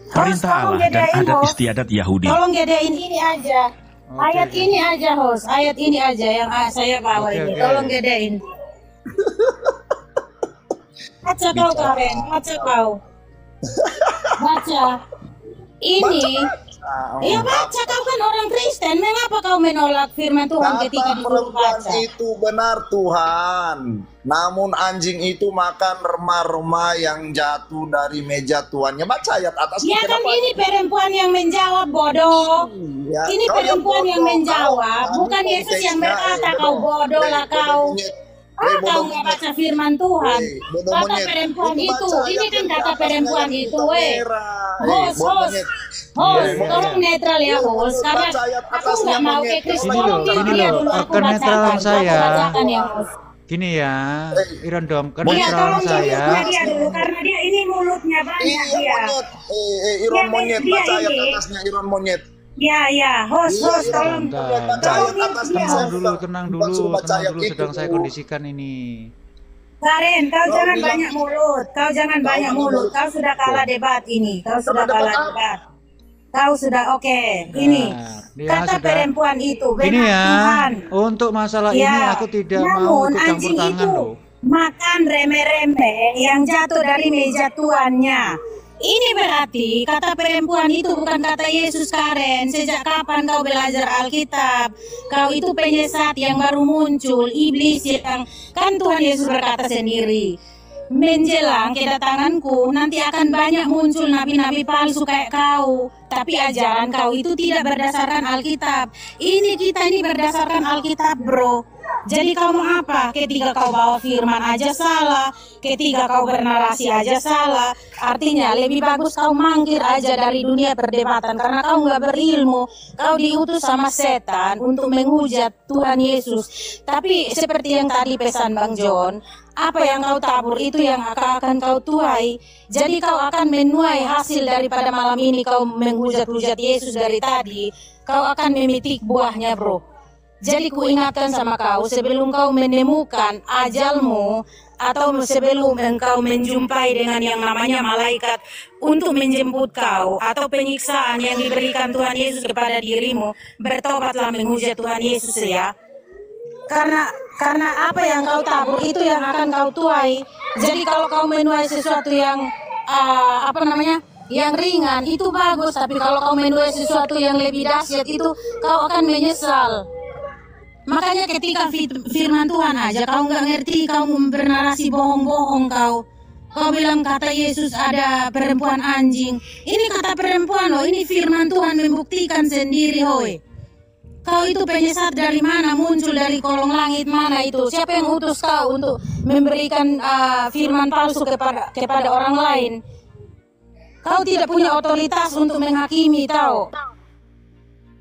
Speaker 7: Perintah Allah dan adat istiadat Yahudi.
Speaker 6: Tolong gedein ini aja.
Speaker 1: Oke,
Speaker 6: ayat ini aja host, ayat ini aja yang saya bawa
Speaker 1: Oke,
Speaker 6: ini.
Speaker 1: oke.
Speaker 6: Tolong gedein. Baca kau Karen, baca kau. Baca. Ini,
Speaker 4: Ah,
Speaker 6: ya baca kau kan orang Kristen. Mengapa kau menolak firman Tuhan ketika
Speaker 4: Kata
Speaker 6: disuruh
Speaker 4: perempuan
Speaker 6: baca?
Speaker 4: itu benar Tuhan. Namun anjing itu makan remah-remah yang jatuh dari meja tuannya. Baca ayat atas.
Speaker 6: Ya kan ini perempuan yang menjawab bodoh.
Speaker 4: Ya,
Speaker 6: Ini perempuan yang
Speaker 4: bodoh,
Speaker 6: menjawab,
Speaker 4: kau.
Speaker 6: bukan Yesus yang berkata, kau bodoh lah kau. Nggak
Speaker 4: monyet.
Speaker 6: baca firman Tuhan.
Speaker 4: Eh, bodoh
Speaker 6: Kata
Speaker 4: monyet.
Speaker 6: perempuan
Speaker 4: Itu
Speaker 6: itu,
Speaker 4: baca
Speaker 6: ini kan kata perempuan itu, weh.
Speaker 4: Eh,
Speaker 6: Host, host,
Speaker 4: monyet.
Speaker 6: host,
Speaker 1: Iya, iya,
Speaker 6: tolong
Speaker 1: iya.
Speaker 6: netral ya
Speaker 4: Iya,
Speaker 6: host. Karena aku
Speaker 4: atasnya,
Speaker 6: nggak mau Chris.
Speaker 1: Gini
Speaker 6: Tolong
Speaker 1: loh, kenetralan
Speaker 6: bacakan.
Speaker 1: saya.
Speaker 6: Aku bacakan ya.
Speaker 1: Gini ya, Irondom,
Speaker 6: Iya,
Speaker 1: kenetralan
Speaker 6: tolong
Speaker 1: saya.
Speaker 6: dia dulu karena dia ini mulutnya banyak
Speaker 4: Iya
Speaker 6: dia.
Speaker 4: monyet. Eh, eh, Iron monyet. Baca ayat
Speaker 6: ini.
Speaker 4: atasnya Iron monyet.
Speaker 6: Ya, ya, host,
Speaker 4: Iya,
Speaker 6: host,
Speaker 4: iya.
Speaker 6: tolong. Iya.
Speaker 1: Tenang
Speaker 4: saya
Speaker 1: dulu,
Speaker 4: sudah-
Speaker 1: tenang dulu, tenang dulu. Sedang saya kondisikan ini.
Speaker 6: Karen, kau jangan
Speaker 4: bilang-
Speaker 6: banyak mulut. Kau jangan
Speaker 4: Kau
Speaker 6: banyak
Speaker 4: banyak
Speaker 6: mulut. Kau sudah kalah debat ini. Kau sudah kalah debat. Kau sudah oke. Ini
Speaker 1: Nah, dia
Speaker 6: kata
Speaker 1: sudah-
Speaker 6: perempuan itu benar
Speaker 1: ya,
Speaker 6: Tuhan.
Speaker 1: untuk masalah
Speaker 6: Ya,
Speaker 1: ini aku tidak mau
Speaker 6: namun
Speaker 1: ikut campur
Speaker 6: anjing
Speaker 1: tangan
Speaker 6: itu
Speaker 1: loh.
Speaker 6: makan remeh-remeh yang jatuh dari meja tuannya. Ini berarti kata perempuan itu bukan kata Yesus Karen. Sejak kapan kau belajar Alkitab? Kau itu penyesat yang baru muncul, iblis yang kan Tuhan Yesus berkata sendiri. Menjelang kedatanganku nanti akan banyak muncul nabi-nabi palsu kayak kau. Tapi ajaran kau itu tidak berdasarkan Alkitab. Ini kita ini berdasarkan Alkitab, bro. Jadi kau mau apa? Ketika kau bawa firman aja salah, ketika kau bernarasi aja salah. Artinya lebih bagus kau mangkir aja dari dunia perdebatan karena kau nggak berilmu. Kau diutus sama setan untuk menghujat Tuhan Yesus. Tapi seperti yang tadi pesan Bang John, apa yang kau tabur itu yang akan kau tuai. Jadi kau akan menuai hasil daripada malam ini kau menghujat-hujat Yesus dari tadi. Kau akan memetik buahnya, bro. Jadi ku ingatkan sama kau sebelum kau menemukan ajalmu atau sebelum engkau menjumpai dengan yang namanya malaikat untuk menjemput kau atau penyiksaan yang diberikan Tuhan Yesus kepada dirimu, bertobatlah menghujat Tuhan Yesus ya. Karena karena apa yang kau tabur itu yang akan kau tuai. Jadi kalau kau menuai sesuatu yang ah, apa namanya? yang ringan itu bagus, tapi kalau kau menuai sesuatu yang lebih dahsyat itu kau akan menyesal. Makanya ketika firman Tuhan aja kau nggak ngerti, kau bernarasi bohong-bohong kau. Kau bilang kata Yesus ada perempuan anjing. Ini kata perempuan loh, ini firman Tuhan membuktikan sendiri hoi. Kau itu penyesat dari mana? Muncul dari kolong langit mana itu? Siapa yang utus kau untuk memberikan ah, firman palsu kepada kepada orang lain? Kau tidak punya otoritas untuk menghakimi tahu.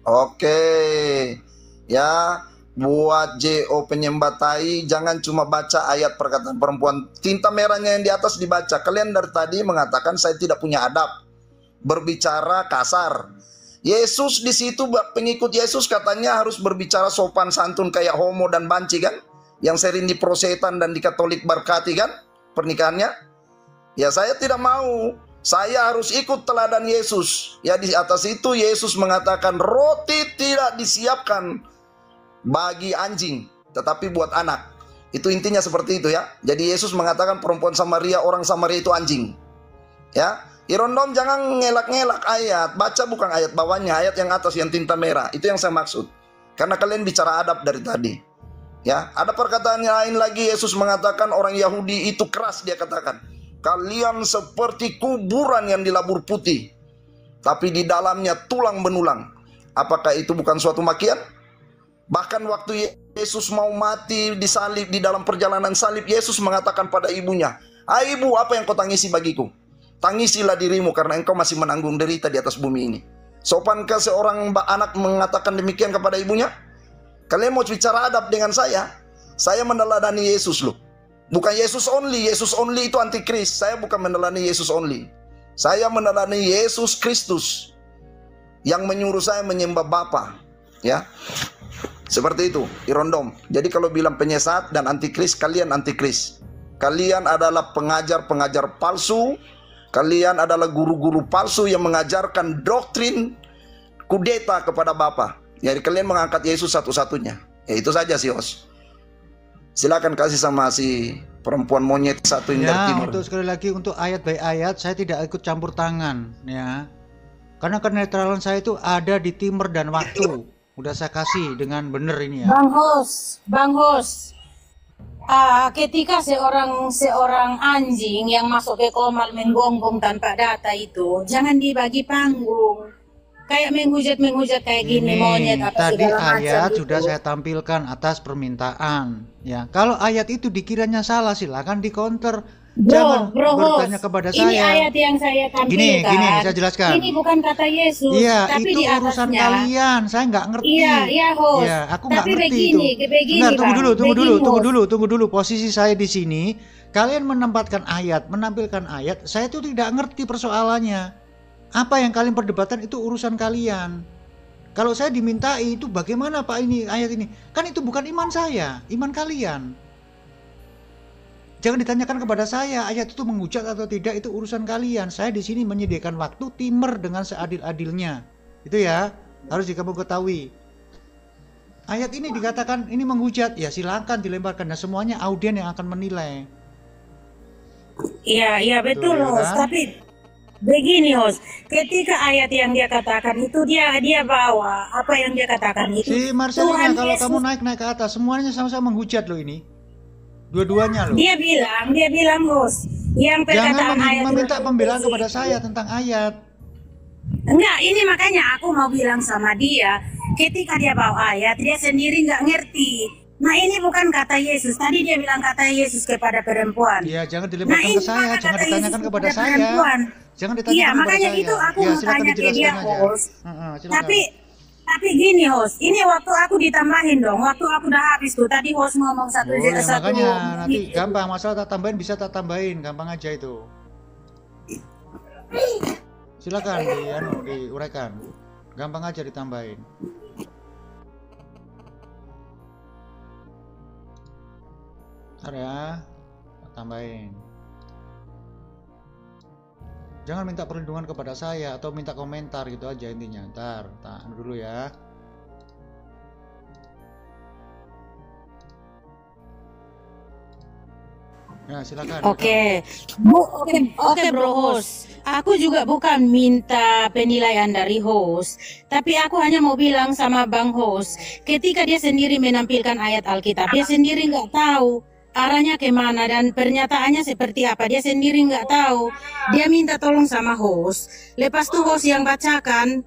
Speaker 4: Oke. Ya, buat JO penyembah tai jangan cuma baca ayat perkataan perempuan. Tinta merahnya yang di atas dibaca. Kalian dari tadi mengatakan saya tidak punya adab. Berbicara kasar. Yesus di situ pengikut Yesus katanya harus berbicara sopan santun kayak homo dan banci kan? Yang sering di prosetan dan di Katolik berkati kan pernikahannya? Ya saya tidak mau. Saya harus ikut teladan Yesus. Ya di atas itu Yesus mengatakan roti tidak disiapkan bagi anjing, tetapi buat anak. Itu intinya seperti itu ya. Jadi Yesus mengatakan perempuan Samaria, orang Samaria itu anjing. Ya, Irondom jangan ngelak-ngelak ayat. Baca bukan ayat bawahnya, ayat yang atas yang tinta merah. Itu yang saya maksud. Karena kalian bicara adab dari tadi. Ya, ada perkataan yang lain lagi Yesus mengatakan orang Yahudi itu keras dia katakan. Kalian seperti kuburan yang dilabur putih, tapi di dalamnya tulang benulang. Apakah itu bukan suatu makian? Bahkan waktu Yesus mau mati di salib di dalam perjalanan salib, Yesus mengatakan pada ibunya, "Ah ibu, apa yang kau tangisi bagiku? Tangisilah dirimu karena engkau masih menanggung derita di atas bumi ini." Sopankah seorang anak mengatakan demikian kepada ibunya? Kalian mau bicara adab dengan saya? Saya meneladani Yesus loh. Bukan Yesus only, Yesus only itu antikris. Saya bukan meneladani Yesus only. Saya meneladani Yesus Kristus yang menyuruh saya menyembah Bapa. Ya, seperti itu, Irondom. Jadi kalau bilang penyesat dan antikris, kalian antikris. Kalian adalah pengajar-pengajar palsu. Kalian adalah guru-guru palsu yang mengajarkan doktrin kudeta kepada Bapa. Jadi kalian mengangkat Yesus satu-satunya. Ya itu saja sih, Os. Silakan kasih sama si perempuan monyet satu dari
Speaker 1: Ya,
Speaker 4: timur.
Speaker 1: untuk sekali lagi untuk ayat by ayat saya tidak ikut campur tangan ya. Karena kenetralan saya itu ada di timur dan waktu. Udah saya kasih dengan bener ini ya.
Speaker 6: Bang Hos, Bang Hos. Ah, ketika seorang seorang anjing yang masuk ke komal menggonggong tanpa data itu, jangan dibagi panggung. Kayak menghujat-menghujat kayak gini monyet
Speaker 1: Ini
Speaker 6: apa
Speaker 1: tadi
Speaker 6: segala macam
Speaker 1: ayat
Speaker 6: itu.
Speaker 1: sudah saya tampilkan atas permintaan. Ya, kalau ayat itu dikiranya salah silakan dikonter. Jangan
Speaker 6: bro,
Speaker 1: bertanya kepada
Speaker 6: ini
Speaker 1: saya.
Speaker 6: ayat yang saya tampilkan.
Speaker 1: Gini, gini, saya jelaskan.
Speaker 6: Ini bukan kata Yesus,
Speaker 1: Iya,
Speaker 6: tapi
Speaker 1: itu
Speaker 6: di
Speaker 1: urusan kalian. Saya nggak ngerti.
Speaker 6: Iya, iya, Hos.
Speaker 1: Iya, aku nggak ngerti
Speaker 6: begini,
Speaker 1: itu.
Speaker 6: begini,
Speaker 1: Bentar, tunggu dulu, tunggu dulu,
Speaker 6: Begini,
Speaker 1: tunggu
Speaker 6: Hos.
Speaker 1: dulu, tunggu dulu. Posisi saya di sini, kalian menempatkan ayat, menampilkan ayat, saya tuh tidak ngerti persoalannya. Apa yang kalian perdebatkan itu urusan kalian. Kalau saya dimintai itu bagaimana Pak ini ayat ini? Kan itu bukan iman saya, iman kalian. Jangan ditanyakan kepada saya ayat itu menghujat atau tidak itu urusan kalian. Saya di sini menyediakan waktu timer dengan seadil-adilnya. Itu ya, harus kamu ketahui. Ayat ini dikatakan ini menghujat, ya silakan dilemparkan dan semuanya audien yang akan menilai.
Speaker 6: Iya, iya betul,
Speaker 1: Betul, ya
Speaker 6: Hos.
Speaker 1: kan?
Speaker 6: Tapi begini, Hos. Ketika ayat yang dia katakan itu dia dia bawa apa yang dia katakan itu.
Speaker 1: Si Marcelina
Speaker 6: Tuhan
Speaker 1: kalau
Speaker 6: Yesus,
Speaker 1: kamu naik naik ke atas semuanya sama-sama menghujat loh ini. Dua-duanya loh.
Speaker 6: dia bilang, dia bilang, Hos, yang
Speaker 1: Jangan
Speaker 6: perkataan
Speaker 1: mem-
Speaker 6: ayat
Speaker 1: meminta pembelaan kepada saya tentang ayat.
Speaker 6: Enggak, ini makanya aku mau bilang sama dia, ketika dia bawa ayat, dia sendiri nggak ngerti. Nah ini bukan kata Yesus. Tadi dia bilang kata Yesus kepada perempuan.
Speaker 1: Ya jangan
Speaker 6: Nah
Speaker 1: dilemparkan
Speaker 6: ini
Speaker 1: ke saya, jangan
Speaker 6: kata Yesus
Speaker 1: ditanyakan kepada saya.
Speaker 6: perempuan.
Speaker 1: Jangan ditanyakan
Speaker 6: Iya,
Speaker 1: kepada
Speaker 6: makanya
Speaker 1: saya.
Speaker 6: itu aku
Speaker 1: ya,
Speaker 6: mau tanya ke dia, host.
Speaker 1: Heeh, silakan.
Speaker 6: Tapi tapi gini host, ini waktu aku ditambahin dong. Waktu aku udah habis tuh. Tadi host ngomong satu
Speaker 1: Boleh,
Speaker 6: satu.
Speaker 1: makanya nanti gampang masalah tak tambahin bisa tak tambahin, gampang aja itu. Silakan di anu diuraikan. Gampang aja ditambahin. Ntar ya, tak tambahin. Jangan minta perlindungan kepada saya atau minta komentar gitu aja intinya. Ntar, tak dulu ya. Ya, silakan.
Speaker 6: Oke, Bu, oke, oke bro host. Aku juga bukan minta penilaian dari host, tapi aku hanya mau bilang sama bang host, ketika dia sendiri menampilkan ayat Alkitab, dia sendiri nggak tahu arahnya ke mana dan pernyataannya seperti apa, dia sendiri nggak tahu. Dia minta tolong sama host. Lepas tuh host yang bacakan,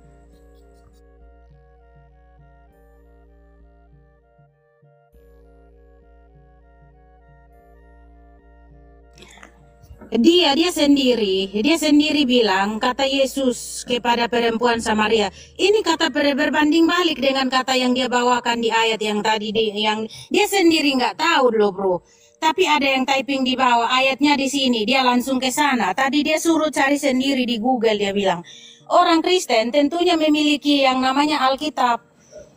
Speaker 6: Dia dia sendiri, dia sendiri bilang kata Yesus kepada perempuan Samaria. Ini kata ber- berbanding balik dengan kata yang dia bawakan di ayat yang tadi di, yang dia sendiri nggak tahu loh bro. Tapi ada yang typing di bawah ayatnya di sini, dia langsung ke sana. Tadi dia suruh cari sendiri di Google dia bilang. Orang Kristen tentunya memiliki yang namanya Alkitab.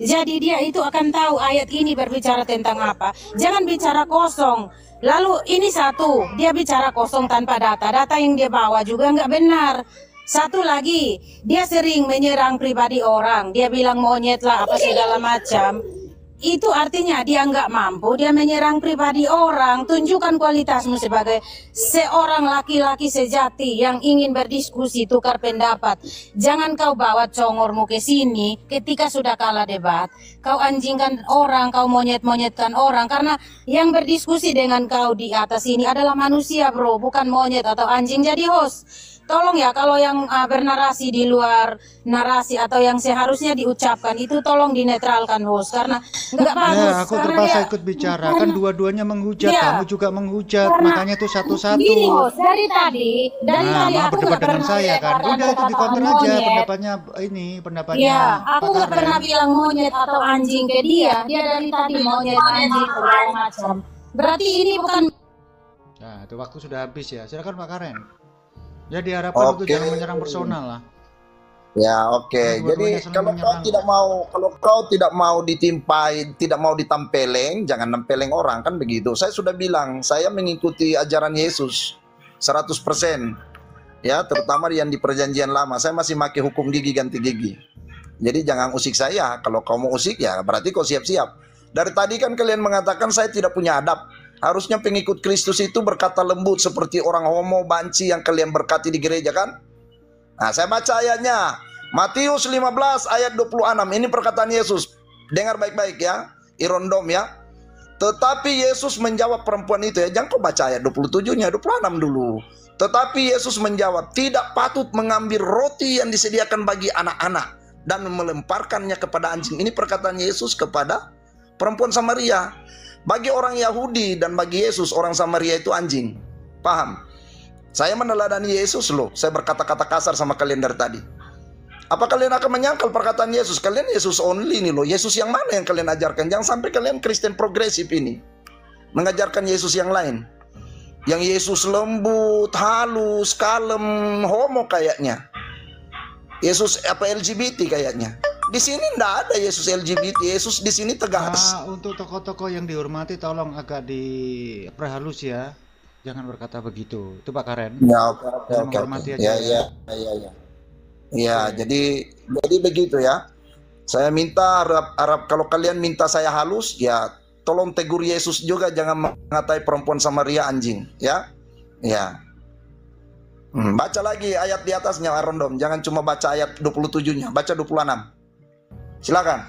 Speaker 6: Jadi dia itu akan tahu ayat ini berbicara tentang apa. Jangan bicara kosong. Lalu ini satu, dia bicara kosong tanpa data. Data yang dia bawa juga nggak benar. Satu lagi, dia sering menyerang pribadi orang. Dia bilang monyet lah apa segala macam. Itu artinya dia nggak mampu, dia menyerang pribadi orang. Tunjukkan kualitasmu sebagai seorang laki-laki sejati yang ingin berdiskusi, tukar pendapat. Jangan kau bawa congormu ke sini ketika sudah kalah debat. Kau anjingkan orang, kau monyet-monyetkan orang. Karena yang berdiskusi dengan kau di atas ini adalah manusia bro, bukan monyet atau anjing. Jadi host, tolong ya kalau yang uh, bernarasi di luar narasi atau yang seharusnya diucapkan itu tolong dinetralkan host karena nggak bagus.
Speaker 1: Ya, aku
Speaker 6: Karena
Speaker 1: terpaksa
Speaker 6: dia-
Speaker 1: ikut bicara. Kan dua-duanya menghujat,
Speaker 6: Iya.
Speaker 1: kamu juga menghujat.
Speaker 6: Karena
Speaker 1: Makanya itu satu-satu.
Speaker 6: Gini host, dari tadi, dari
Speaker 1: Nah,
Speaker 6: tadi aku
Speaker 1: berdebat dengan
Speaker 6: pernah
Speaker 1: saya kan. Udah itu dikonter aja
Speaker 6: monyet.
Speaker 1: pendapatnya ini, pendapatnya
Speaker 6: Iya, aku nggak pernah bilang monyet atau anjing ke dia. Dia dari tadi monyet, anjing, segala macam. Berarti ini bukan
Speaker 1: Nah, itu waktu sudah habis ya. Silakan Pak Karen. Ya diharapkan itu
Speaker 4: Oke.
Speaker 1: jangan menyerang personal lah.
Speaker 4: Ya oke.
Speaker 1: Nah, dua-duanya
Speaker 4: Jadi kalau kau tidak mau kalau kau tidak mau ditimpai, tidak mau ditampeleng, jangan nempeleng orang kan begitu. Saya sudah bilang, saya mengikuti ajaran Yesus 100%. Ya, terutama yang di perjanjian lama. Saya masih pakai hukum gigi ganti gigi. Jadi jangan usik saya. Kalau kau mau usik ya berarti kau siap-siap. Dari tadi kan kalian mengatakan saya tidak punya adab. Harusnya pengikut Kristus itu berkata lembut seperti orang homo banci yang kalian berkati di gereja kan? Nah, saya baca ayatnya. Matius 15 ayat 26. Ini perkataan Yesus. Dengar baik-baik ya. Irondom ya. Tetapi Yesus menjawab perempuan itu ya. Jangan kau baca ayat 27-nya, 26 dulu. Tetapi Yesus menjawab, tidak patut mengambil roti yang disediakan bagi anak-anak dan melemparkannya kepada anjing. Ini perkataan Yesus kepada perempuan Samaria. Bagi orang Yahudi dan bagi Yesus, orang Samaria itu anjing. Paham? Saya meneladani Yesus loh. Saya berkata-kata kasar sama kalian dari tadi. Apa kalian akan menyangkal perkataan Yesus? Kalian Yesus only nih loh. Yesus yang mana yang kalian ajarkan? Jangan sampai kalian Kristen progresif ini. Mengajarkan Yesus yang lain. Yang Yesus lembut, halus, kalem, homo kayaknya. Yesus apa LGBT kayaknya. Di sini ndak ada Yesus LGBT. Yesus di sini tegas.
Speaker 1: Nah, untuk tokoh-tokoh yang dihormati tolong agak diperhalus ya. Jangan berkata begitu. Itu Pak Karen.
Speaker 4: Ya, oke, oke, oke.
Speaker 1: aja
Speaker 4: Ya,
Speaker 1: ya.
Speaker 4: ya, ya, ya. Ya, jadi jadi begitu ya. Saya minta harap, harap kalau kalian minta saya halus, ya tolong tegur Yesus juga jangan mengatai perempuan Samaria anjing, ya. Ya. Hmm, baca lagi ayat di atasnya Arondom, jangan cuma baca ayat 27-nya, baca 26. Silakan.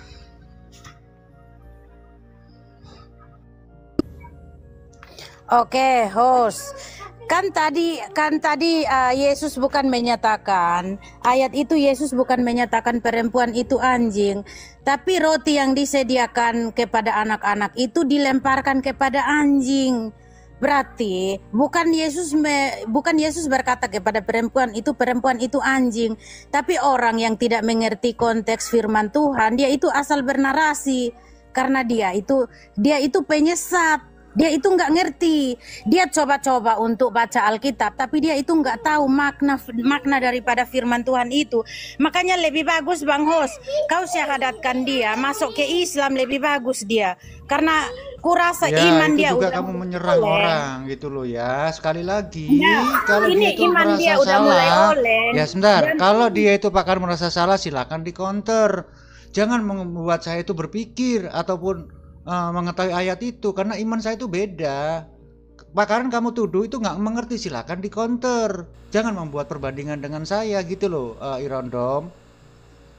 Speaker 6: Oke, host. Kan tadi kan tadi uh, Yesus bukan menyatakan ayat itu Yesus bukan menyatakan perempuan itu anjing, tapi roti yang disediakan kepada anak-anak itu dilemparkan kepada anjing. Berarti bukan Yesus me- bukan Yesus berkata kepada perempuan itu perempuan itu anjing, tapi orang yang tidak mengerti konteks firman Tuhan, dia itu asal bernarasi. Karena dia itu dia itu penyesat. Dia itu nggak ngerti. Dia coba-coba untuk baca Alkitab tapi dia itu nggak tahu makna makna daripada firman Tuhan itu. Makanya lebih bagus Bang Hos kau syahadatkan dia masuk ke Islam lebih bagus dia. Karena kurasa
Speaker 1: Ya,
Speaker 6: iman dia
Speaker 1: juga
Speaker 6: udah
Speaker 1: kamu menyerang
Speaker 6: oleh.
Speaker 1: orang gitu loh ya. Sekali lagi,
Speaker 6: Ya,
Speaker 1: kalau
Speaker 6: ini
Speaker 1: dia itu
Speaker 6: iman
Speaker 1: merasa
Speaker 6: dia udah mulai
Speaker 1: salah,
Speaker 6: oleh.
Speaker 1: ya sebentar.
Speaker 6: Dan-
Speaker 1: Kalau dia itu pakar merasa salah, silakan di counter. Jangan membuat saya itu berpikir ataupun eh, mengetahui ayat itu karena iman saya itu beda. Pakaran kamu tuduh itu nggak mengerti, silakan di counter. Jangan membuat perbandingan dengan saya gitu loh, eh, Irondom.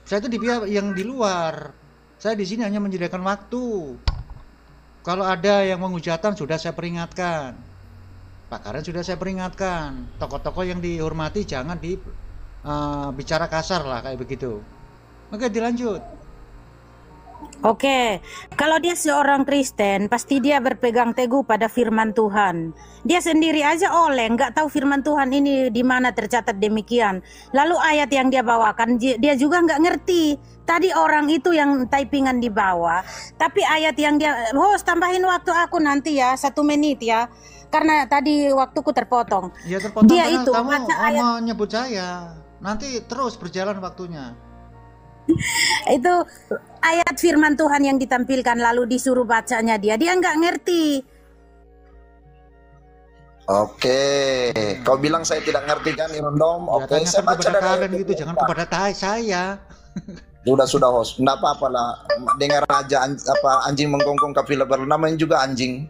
Speaker 1: Saya itu di pihak yang di luar. Saya di sini hanya menyediakan waktu. Kalau ada yang menghujatan sudah saya peringatkan. Pak Karen sudah saya peringatkan. Tokoh-tokoh yang dihormati jangan di eh, bicara kasar lah kayak begitu. Oke, dilanjut.
Speaker 6: Oke, kalau dia seorang Kristen, pasti dia berpegang teguh pada firman Tuhan. Dia sendiri aja oleh, nggak tahu firman Tuhan ini di mana tercatat demikian. Lalu ayat yang dia bawakan, dia juga nggak ngerti. Tadi orang itu yang typingan di bawah, tapi ayat yang dia, host tambahin waktu aku nanti ya satu menit ya, karena tadi waktuku terpotong.
Speaker 1: Ya terpotong
Speaker 6: Dia
Speaker 1: karena
Speaker 6: itu
Speaker 1: kamu
Speaker 6: baca
Speaker 1: oh,
Speaker 6: ayat-
Speaker 1: mau nyebut saya. Nanti terus berjalan waktunya.
Speaker 6: Itu ayat firman Tuhan yang ditampilkan lalu disuruh bacanya dia, dia nggak ngerti.
Speaker 4: Oke, kau bilang saya tidak ngerti kan Irondom?
Speaker 1: Ya,
Speaker 4: Oke, saya
Speaker 1: tanyakan
Speaker 4: baca dari ayat
Speaker 1: gitu, jangan kepada saya.
Speaker 4: Sudah sudah host, enggak apa-apa lah. Dengar aja an- apa anjing menggonggong kafilah baru namanya juga anjing.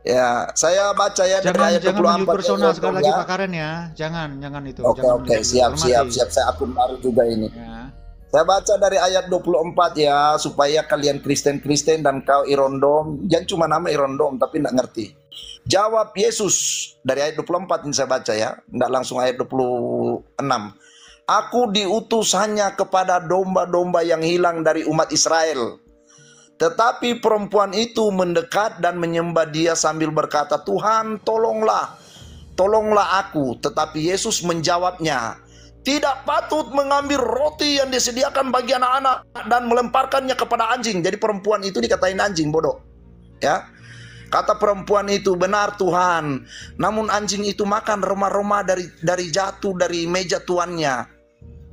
Speaker 4: Ya, saya baca ya dari
Speaker 1: Jangan
Speaker 4: ayat
Speaker 1: jangan
Speaker 4: 24
Speaker 1: menyebut personal
Speaker 4: ya,
Speaker 1: sekali lagi. Pak Karen ya. Jangan, jangan itu.
Speaker 4: Oke
Speaker 1: jangan
Speaker 4: oke, siap siap siap. Saya akun baru juga ini.
Speaker 1: Ya.
Speaker 4: Saya baca dari ayat 24 ya supaya kalian Kristen-Kristen dan kau Irondom, jangan cuma nama Irondom tapi enggak ngerti. Jawab Yesus dari ayat 24 ini saya baca ya, enggak langsung ayat 26. Aku diutus hanya kepada domba-domba yang hilang dari umat Israel. Tetapi perempuan itu mendekat dan menyembah dia sambil berkata, "Tuhan, tolonglah. Tolonglah aku." Tetapi Yesus menjawabnya, tidak patut mengambil roti yang disediakan bagi anak-anak dan melemparkannya kepada anjing. Jadi perempuan itu dikatain anjing bodoh. Ya. Kata perempuan itu benar Tuhan. Namun anjing itu makan remah-remah dari dari jatuh dari meja tuannya.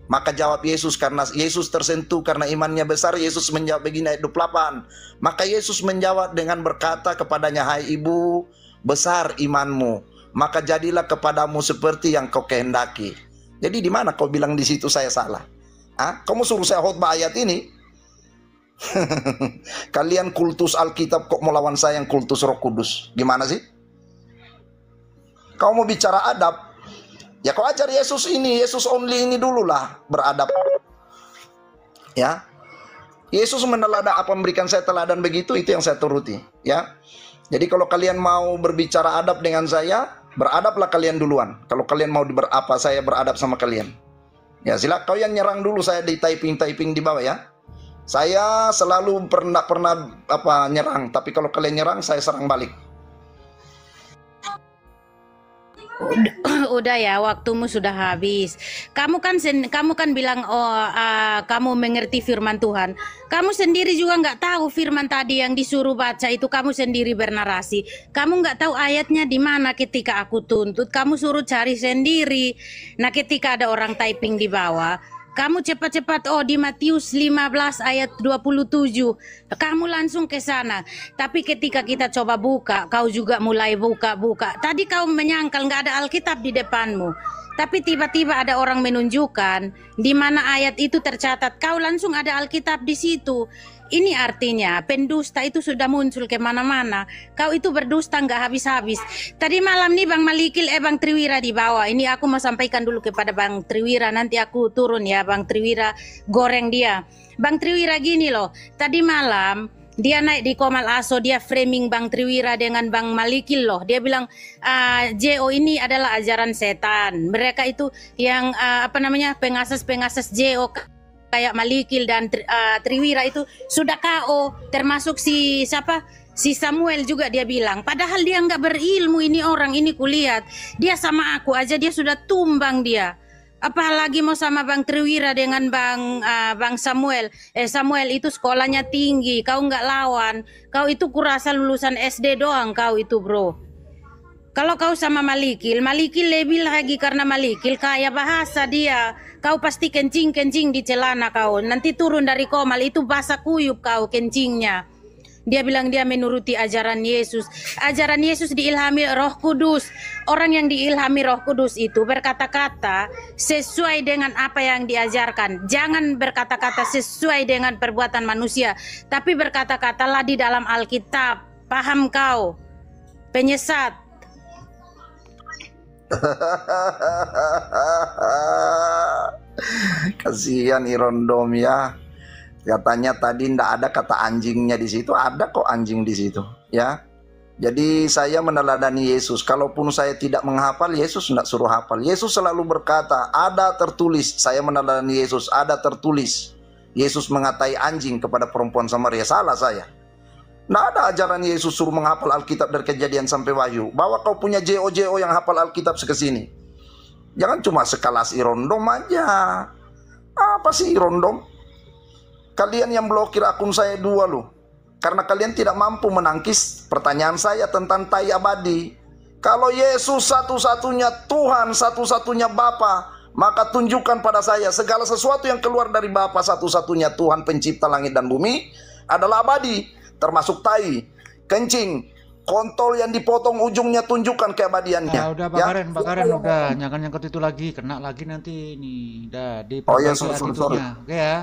Speaker 4: Maka jawab Yesus karena Yesus tersentuh karena imannya besar Yesus menjawab begini ayat 28. Maka Yesus menjawab dengan berkata kepadanya hai ibu besar imanmu maka jadilah kepadamu seperti yang kau kehendaki. Jadi di mana kau bilang di situ saya salah? Ah, kamu suruh saya khotbah ayat ini? Kalian kultus Alkitab kok melawan saya yang kultus Roh Kudus? Gimana sih? Kau mau bicara adab? Ya kau ajar Yesus ini, Yesus only ini dulu lah beradab. Ya. Yesus meneladan apa memberikan saya teladan begitu itu yang saya turuti, ya. Jadi kalau kalian mau berbicara adab dengan saya, beradablah kalian duluan. Kalau kalian mau berapa saya beradab sama kalian. Ya, sila kau yang nyerang dulu saya di typing-typing di bawah ya. Saya selalu pernah pernah apa nyerang, tapi kalau kalian nyerang saya serang balik.
Speaker 6: Udah ya, waktumu sudah habis. Kamu kan sen- kamu kan bilang oh ah, kamu mengerti firman Tuhan. Kamu sendiri juga nggak tahu firman tadi yang disuruh baca itu kamu sendiri bernarasi. Kamu nggak tahu ayatnya di mana ketika aku tuntut. Kamu suruh cari sendiri. Nah, ketika ada orang typing di bawah, kamu cepat-cepat oh di Matius 15 ayat 27. Kamu langsung ke sana. Tapi ketika kita coba buka, kau juga mulai buka-buka. Tadi kau menyangkal nggak ada Alkitab di depanmu. Tapi tiba-tiba ada orang menunjukkan di mana ayat itu tercatat. Kau langsung ada Alkitab di situ. Ini artinya pendusta itu sudah muncul ke mana-mana. Kau itu berdusta nggak habis-habis. Tadi malam nih Bang Malikil, eh Bang Triwira di bawah. Ini aku mau sampaikan dulu kepada Bang Triwira. Nanti aku turun ya Bang Triwira goreng dia. Bang Triwira gini loh. Tadi malam dia naik di Komal Aso dia framing Bang Triwira dengan Bang Malikil loh dia bilang ah, JO ini adalah ajaran setan mereka itu yang ah, apa namanya pengasas-pengasas JO kayak Malikil dan ah, Triwira itu sudah KO termasuk si siapa? Si Samuel juga dia bilang padahal dia nggak berilmu ini orang ini kulihat. Dia sama aku aja dia sudah tumbang dia. Apalagi mau sama Bang Triwira dengan Bang ah, Bang Samuel. Eh Samuel itu sekolahnya tinggi kau nggak lawan. Kau itu kurasa lulusan SD doang kau itu bro kalau kau sama Malikil, Malikil lebih lagi karena Malikil kaya bahasa dia. Kau pasti kencing-kencing di celana kau. Nanti turun dari komal itu basah kuyup kau kencingnya. Dia bilang dia menuruti ajaran Yesus. Ajaran Yesus diilhami Roh Kudus. Orang yang diilhami Roh Kudus itu berkata-kata sesuai dengan apa yang diajarkan. Jangan berkata-kata sesuai dengan perbuatan manusia, tapi berkata-katalah di dalam Alkitab. Paham kau? Penyesat.
Speaker 4: Kasihan Irondom ya. Katanya tadi ndak ada kata anjingnya di situ, ada kok anjing di situ, ya. Jadi saya meneladani Yesus. Kalaupun saya tidak menghafal, Yesus tidak suruh hafal. Yesus selalu berkata, ada tertulis. Saya meneladani Yesus, ada tertulis. Yesus mengatai anjing kepada perempuan Samaria. Salah saya. Nah ada ajaran Yesus suruh menghafal Alkitab dari kejadian sampai wahyu. Bahwa kau punya JO-JO yang hafal Alkitab sekesini. Jangan cuma sekelas Irondom aja. Apa sih Irondom? Kalian yang blokir akun saya dua loh. Karena kalian tidak mampu menangkis pertanyaan saya tentang tai abadi. Kalau Yesus satu-satunya Tuhan, satu-satunya Bapa, maka tunjukkan pada saya segala sesuatu yang keluar dari Bapa satu-satunya Tuhan pencipta langit dan bumi adalah abadi, termasuk tai, kencing, kontol yang dipotong ujungnya tunjukkan keabadiannya.
Speaker 1: Ah, udah Pak
Speaker 4: Ya.
Speaker 1: Pak Karen udah jangan nyangkut itu lagi, kena lagi nanti nih. Udah
Speaker 4: Oh
Speaker 1: diperbaiki
Speaker 4: iya, sorry, sorry,
Speaker 1: attitude-nya. Oke ya.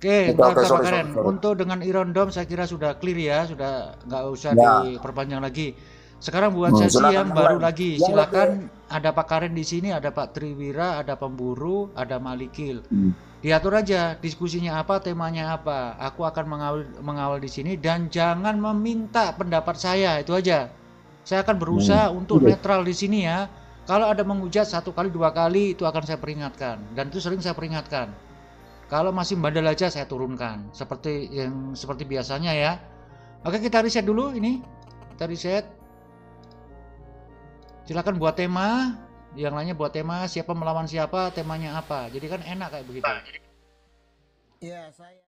Speaker 1: Oke,
Speaker 4: sorry,
Speaker 1: Pak Karen.
Speaker 4: sorry, sorry.
Speaker 1: Untuk dengan Irondom saya kira sudah clear ya, sudah nggak usah
Speaker 4: Ya.
Speaker 1: diperpanjang lagi. Sekarang buat
Speaker 4: Hmm,
Speaker 1: sesi yang baru lagi.
Speaker 4: Yang
Speaker 1: Silakan ada Pak Karen di sini, ada Pak Triwira, ada Pemburu, ada Malikil.
Speaker 4: Hmm.
Speaker 1: Diatur aja diskusinya apa, temanya apa. Aku akan mengawal mengawal di sini dan jangan meminta pendapat saya, itu aja. Saya akan berusaha
Speaker 4: Hmm.
Speaker 1: untuk netral di sini ya. Kalau ada menghujat satu kali dua kali itu akan saya peringatkan dan itu sering saya peringatkan. Kalau masih bandel aja saya turunkan seperti yang seperti biasanya ya. Oke kita riset dulu ini. Kita riset. Silakan buat tema. Yang lainnya buat tema siapa melawan siapa, temanya apa. Jadi kan enak kayak begitu.
Speaker 4: Ya, saya